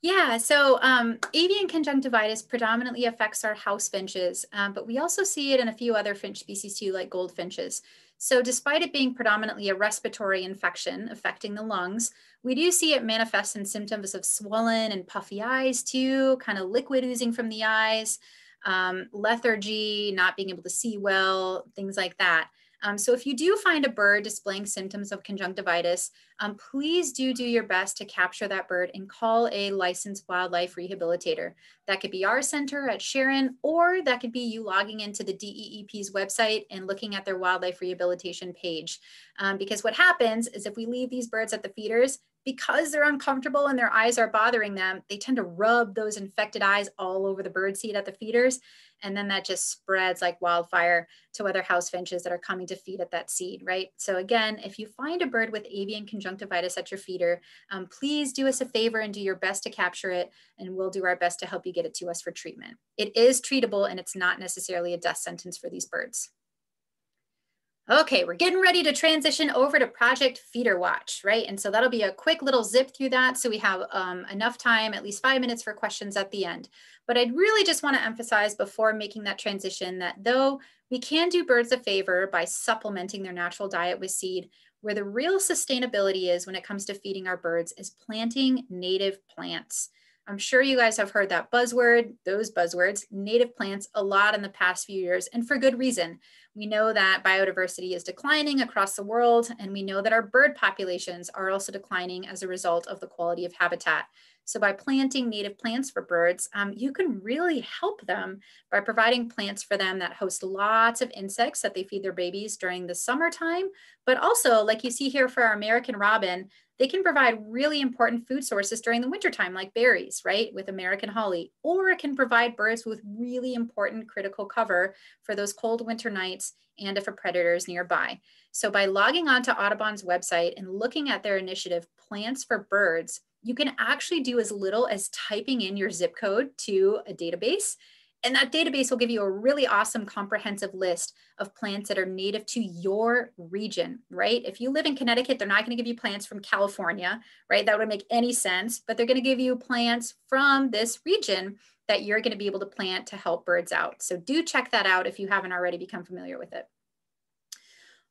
Yeah, so um, avian conjunctivitis predominantly affects our house finches, um, but we also see it in a few other finch species too, like goldfinches. So despite it being predominantly a respiratory infection affecting the lungs, we do see it manifest in symptoms of swollen and puffy eyes too, kind of liquid oozing from the eyes, um, lethargy, not being able to see well, things like that. Um, so if you do find a bird displaying symptoms of conjunctivitis, um, please do do your best to capture that bird and call a licensed wildlife rehabilitator. That could be our center at Sharon, or that could be you logging into the DEEP's website and looking at their wildlife rehabilitation page. Um, because what happens is if we leave these birds at the feeders, because they're uncomfortable and their eyes are bothering them, they tend to rub those infected eyes all over the bird seed at the feeders. And then that just spreads like wildfire to other house finches that are coming to feed at that seed, right? So again, if you find a bird with avian conjunctivitis at your feeder, um, please do us a favor and do your best to capture it. And we'll do our best to help you get it to us for treatment. It is treatable and it's not necessarily a death sentence for these birds. Okay, we're getting ready to transition over to Project FeederWatch, right? And so that'll be a quick little zip through that so we have um, enough time, at least five minutes for questions at the end. But I'd really just want to emphasize before making that transition that though we can do birds a favor by supplementing their natural diet with seed, where the real sustainability is when it comes to feeding our birds is planting native plants. I'm sure you guys have heard that buzzword, those buzzwords, native plants, a lot in the past few years, and for good reason. We know that biodiversity is declining across the world, and we know that our bird populations are also declining as a result of the quality of habitat. So by planting native plants for birds, um, you can really help them by providing plants for them that host lots of insects that they feed their babies during the summertime. But also, like you see here for our American robin, they can provide really important food sources during the wintertime, like berries, right, with American holly, or it can provide birds with really important critical cover for those cold winter nights and if a predator is nearby. So by logging onto Audubon's website and looking at their initiative, Plants for Birds, you can actually do as little as typing in your zip code to a database and that database will give you a really awesome comprehensive list of plants that are native to your region, right? If you live in Connecticut, they're not going to give you plants from California, right? That would make any sense, but they're going to give you plants from this region that you're going to be able to plant to help birds out. So do check that out if you haven't already become familiar with it.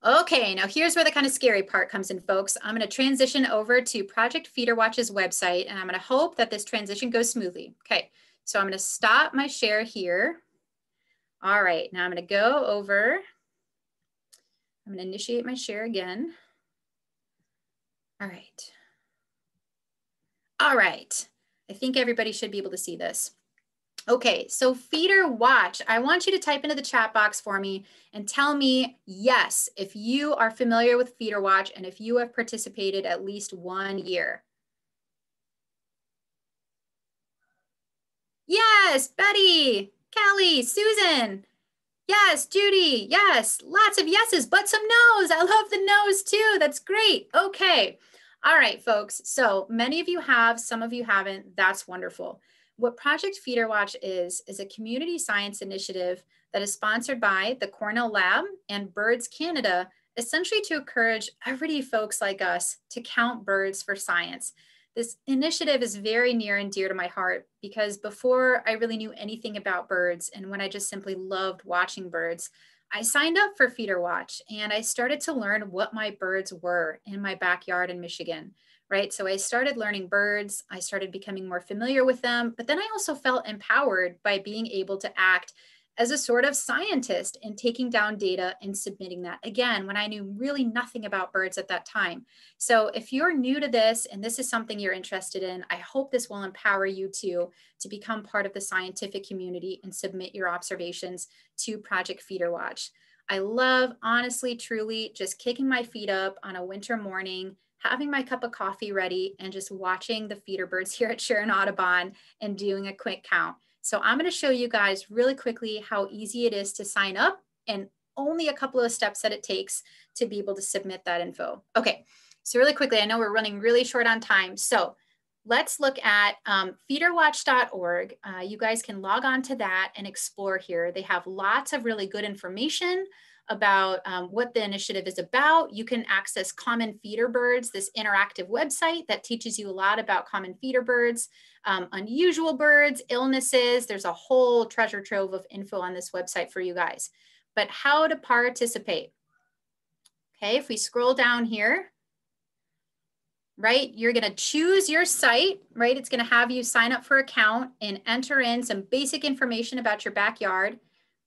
Okay, now here's where the kind of scary part comes in, folks. I'm going to transition over to Project FeederWatch's website, and I'm going to hope that this transition goes smoothly. Okay, so I'm going to stop my share here. All right, now I'm going to go over. I'm going to initiate my share again. All right. All right. I think everybody should be able to see this. Okay, so feeder watch. I want you to type into the chat box for me and tell me yes if you are familiar with feeder watch and if you have participated at least one year. Yes, Betty, Kelly, Susan. Yes, Judy. Yes, lots of yeses, but some no's. I love the no's too. That's great. Okay. All right, folks. So many of you have, some of you haven't. That's wonderful. What Project FeederWatch is, is a community science initiative that is sponsored by the Cornell Lab and Birds Canada, essentially to encourage everyday folks like us to count birds for science. This initiative is very near and dear to my heart because before I really knew anything about birds and when I just simply loved watching birds, I signed up for FeederWatch and I started to learn what my birds were in my backyard in Michigan, right? So I started learning birds, I started becoming more familiar with them, but then I also felt empowered by being able to act as a sort of scientist in taking down data and submitting that again when I knew really nothing about birds at that time. So if you're new to this and this is something you're interested in, I hope this will empower you to, to become part of the scientific community and submit your observations to Project FeederWatch. I love, honestly, truly, just kicking my feet up on a winter morning, having my cup of coffee ready, and just watching the feeder birds here at Sharon Audubon and doing a quick count. So I'm going to show you guys really quickly how easy it is to sign up and only a couple of steps that it takes to be able to submit that info. Okay, so really quickly, I know we're running really short on time. So let's look at um, feederwatch.org. Uh, you guys can log on to that and explore here. They have lots of really good information about um, what the initiative is about. You can access Common Feeder Birds, this interactive website that teaches you a lot about common feeder birds, um, unusual birds, illnesses. There's a whole treasure trove of info on this website for you guys. But how to participate. Okay, if we scroll down here, right, you're gonna choose your site, right? It's gonna have you sign up for account and enter in some basic information about your backyard.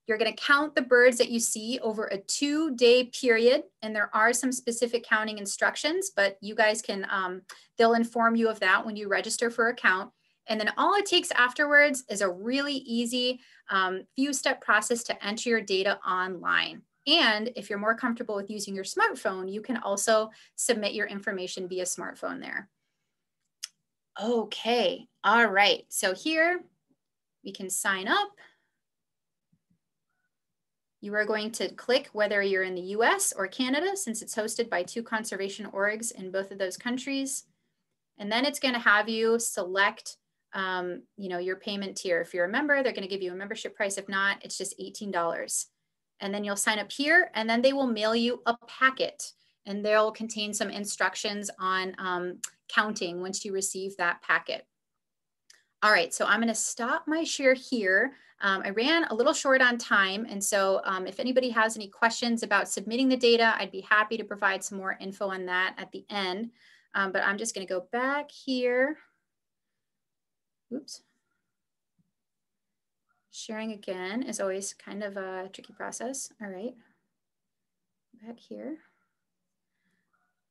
You're going to count the birds that you see over a two day period. And there are some specific counting instructions, but you guys can, um, they'll inform you of that when you register for a count. And then all it takes afterwards is a really easy um, few step process to enter your data online. And if you're more comfortable with using your smartphone, you can also submit your information via smartphone there. Okay, all right. So here we can sign up. You are going to click whether you're in the US or Canada since it's hosted by two conservation orgs in both of those countries. And then it's gonna have you select um, you know, your payment tier. If you're a member, they're gonna give you a membership price. If not, it's just $18. and then you'll sign up here and then they will mail you a packet and they'll contain some instructions on um, counting once you receive that packet. All right, so I'm gonna stop my share here. Um, I ran a little short on time, and so um, if anybody has any questions about submitting the data, I'd be happy to provide some more info on that at the end. Um, but I'm just gonna go back here. Oops. Sharing again is always kind of a tricky process. All right, back here.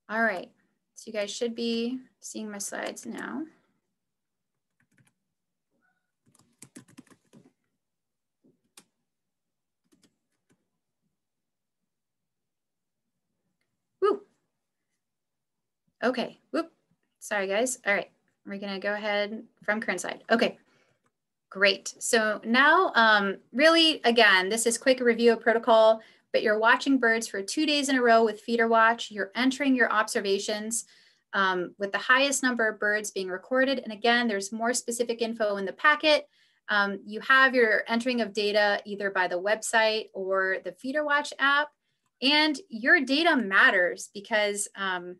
All right, so you guys should be seeing my slides now. Okay, whoop. Sorry guys. All right, we're gonna go ahead from current slide. Okay, great. So now um, really, again, this is quick review of protocol but you're watching birds for two days in a row with feeder watch. You're entering your observations um, with the highest number of birds being recorded. And again, there's more specific info in the packet. Um, you have your entering of data either by the website or the feeder watch app. And your data matters because um,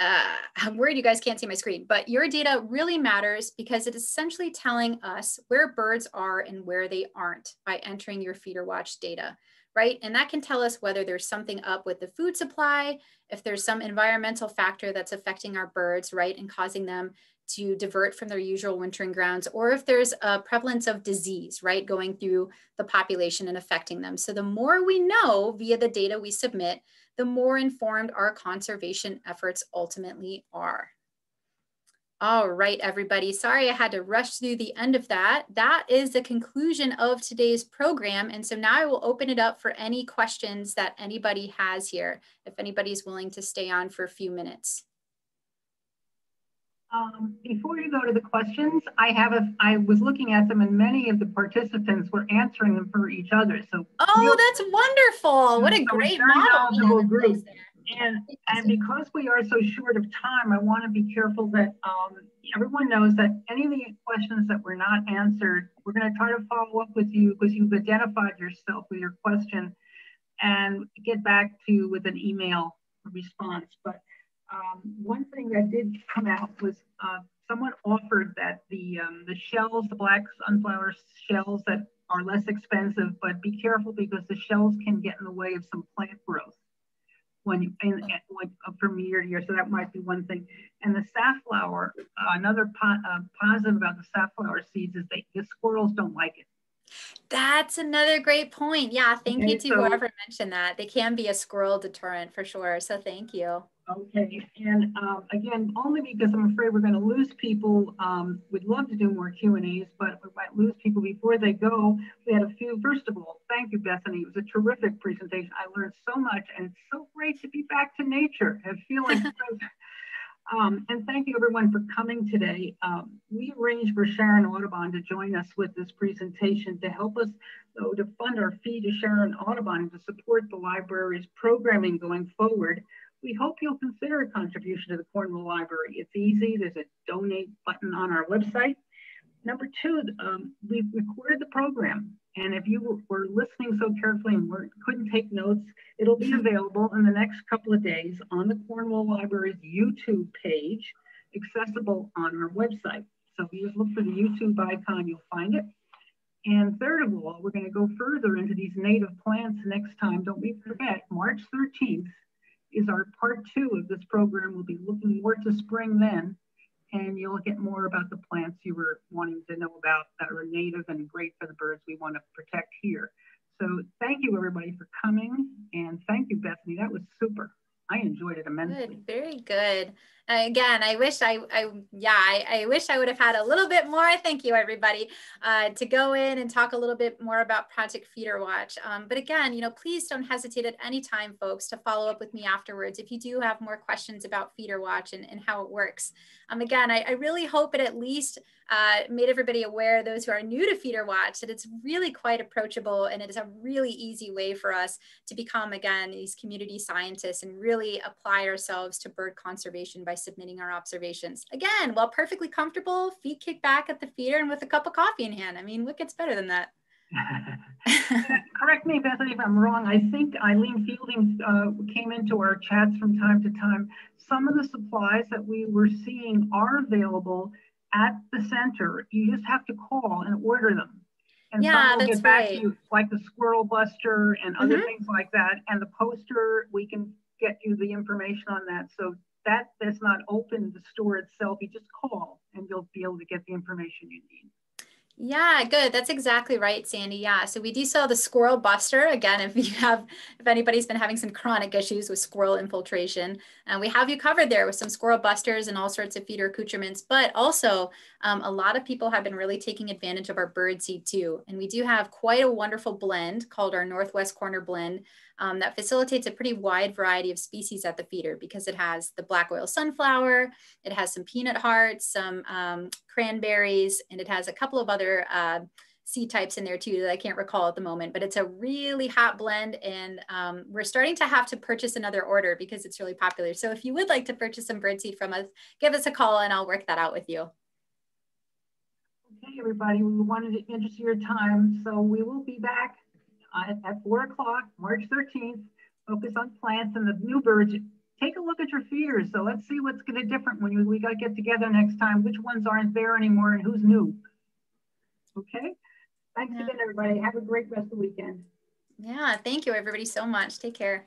uh, I'm worried you guys can't see my screen, but your data really matters because it is essentially telling us where birds are and where they aren't by entering your FeederWatch data right? And that can tell us whether there's something up with the food supply, if there's some environmental factor that's affecting our birds, right, and causing them to divert from their usual wintering grounds, or if there's a prevalence of disease, right, going through the population and affecting them. So the more we know via the data we submit, the more informed our conservation efforts ultimately are. All right, everybody. Sorry I had to rush through the end of that. That is the conclusion of today's program. And so now I will open it up for any questions that anybody has here, if anybody's willing to stay on for a few minutes. Um, before you go to the questions, I have a, I was looking at them and many of the participants were answering them for each other. So Oh, that's wonderful. What a great model. Group. And, and because we are so short of time, I want to be careful that um, everyone knows that any of the questions that were not answered, we're going to try to follow up with you because you've identified yourself with your question and get back to you with an email response. But um, one thing that did come out was uh, someone offered that the um, the shells, the black sunflower shells that are less expensive, but be careful because the shells can get in the way of some plant growth when in, in, from year to year. So that might be one thing. And the safflower, uh, another po uh, positive about the safflower seeds is that the squirrels don't like it. That's another great point. Yeah, thank you to so, whoever mentioned that. They can be a squirrel deterrent for sure. So thank you. Okay, and um, again, only because I'm afraid we're going to lose people. Um, we'd love to do more Q and A's, but we might lose people before they go. We had a few. First of all, thank you, Bethany. It was a terrific presentation. I learned so much, and it's so great to be back to nature. I feel like. um, and thank you everyone for coming today. Um, we arranged for Sharon Audubon to join us with this presentation to help us though, to fund our fee to Sharon Audubon to support the library's programming going forward we hope you'll consider a contribution to the Cornwall Library. It's easy. There's a donate button on our website. Number two, um, we've recorded the program. And if you were listening so carefully and couldn't take notes, it'll be available in the next couple of days on the Cornwall Library's YouTube page, accessible on our website. So if you just look for the YouTube icon, you'll find it. And third of all, we're going to go further into these native plants next time. Don't we forget, March 13th is our part two of this program. We'll be looking more to spring then, and you'll get more about the plants you were wanting to know about that are native and great for the birds we want to protect here. So thank you everybody for coming, and thank you, Bethany. That was super. I enjoyed it immensely. Good, very good. again, I wish I, I yeah, I, I, wish I would have had a little bit more. Thank you, everybody, uh, to go in and talk a little bit more about Project FeederWatch. Um, but again, you know, please don't hesitate at any time, folks, to follow up with me afterwards if you do have more questions about FeederWatch and, and how it works. Um, again, I, I really hope it at least uh, made everybody aware, those who are new to FeederWatch, that it's really quite approachable and it is a really easy way for us to become, again, these community scientists and really apply ourselves to bird conservation by submitting our observations. Again, while perfectly comfortable, feet kicked back at the feeder and with a cup of coffee in hand. I mean, what gets better than that? Correct me, Bethany, if I'm wrong. I think Eileen Fielding uh, came into our chats from time to time. Some of the supplies that we were seeing are available at the center. You just have to call and order them. And yeah, that's get back right. to you, like the squirrel buster and other Mhm. things like that. And the poster, we can get you the information on that. So that does not open the store itself. You just call and you'll be able to get the information you need. Yeah, good. That's exactly right, Sandy. Yeah. So we do sell the squirrel buster. Again, if you have, if anybody's been having some chronic issues with squirrel infiltration, and we have you covered there with some squirrel busters and all sorts of feeder accoutrements. But also, um, a lot of people have been really taking advantage of our bird seed too. And we do have quite a wonderful blend called our Northwest Corner blend um, that facilitates a pretty wide variety of species at the feeder because it has the black oil sunflower, it has some peanut hearts, some um, cranberries, and it has a couple of other uh, seed types in there too that I can't recall at the moment, but it's a really hot blend and um, we're starting to have to purchase another order because it's really popular. So if you would like to purchase some birdseed from us, give us a call and I'll work that out with you. Okay, everybody, we wanted to interest your time, so we will be back uh, at four o'clock, March 13th, focus on plants and the new birds. Take a look at your feeders. So let's see what's going to different when we got to get together next time, which ones aren't there anymore and who's new. Okay, thanks Yeah. again, everybody. Have a great rest of the weekend. Yeah, thank you everybody so much. Take care.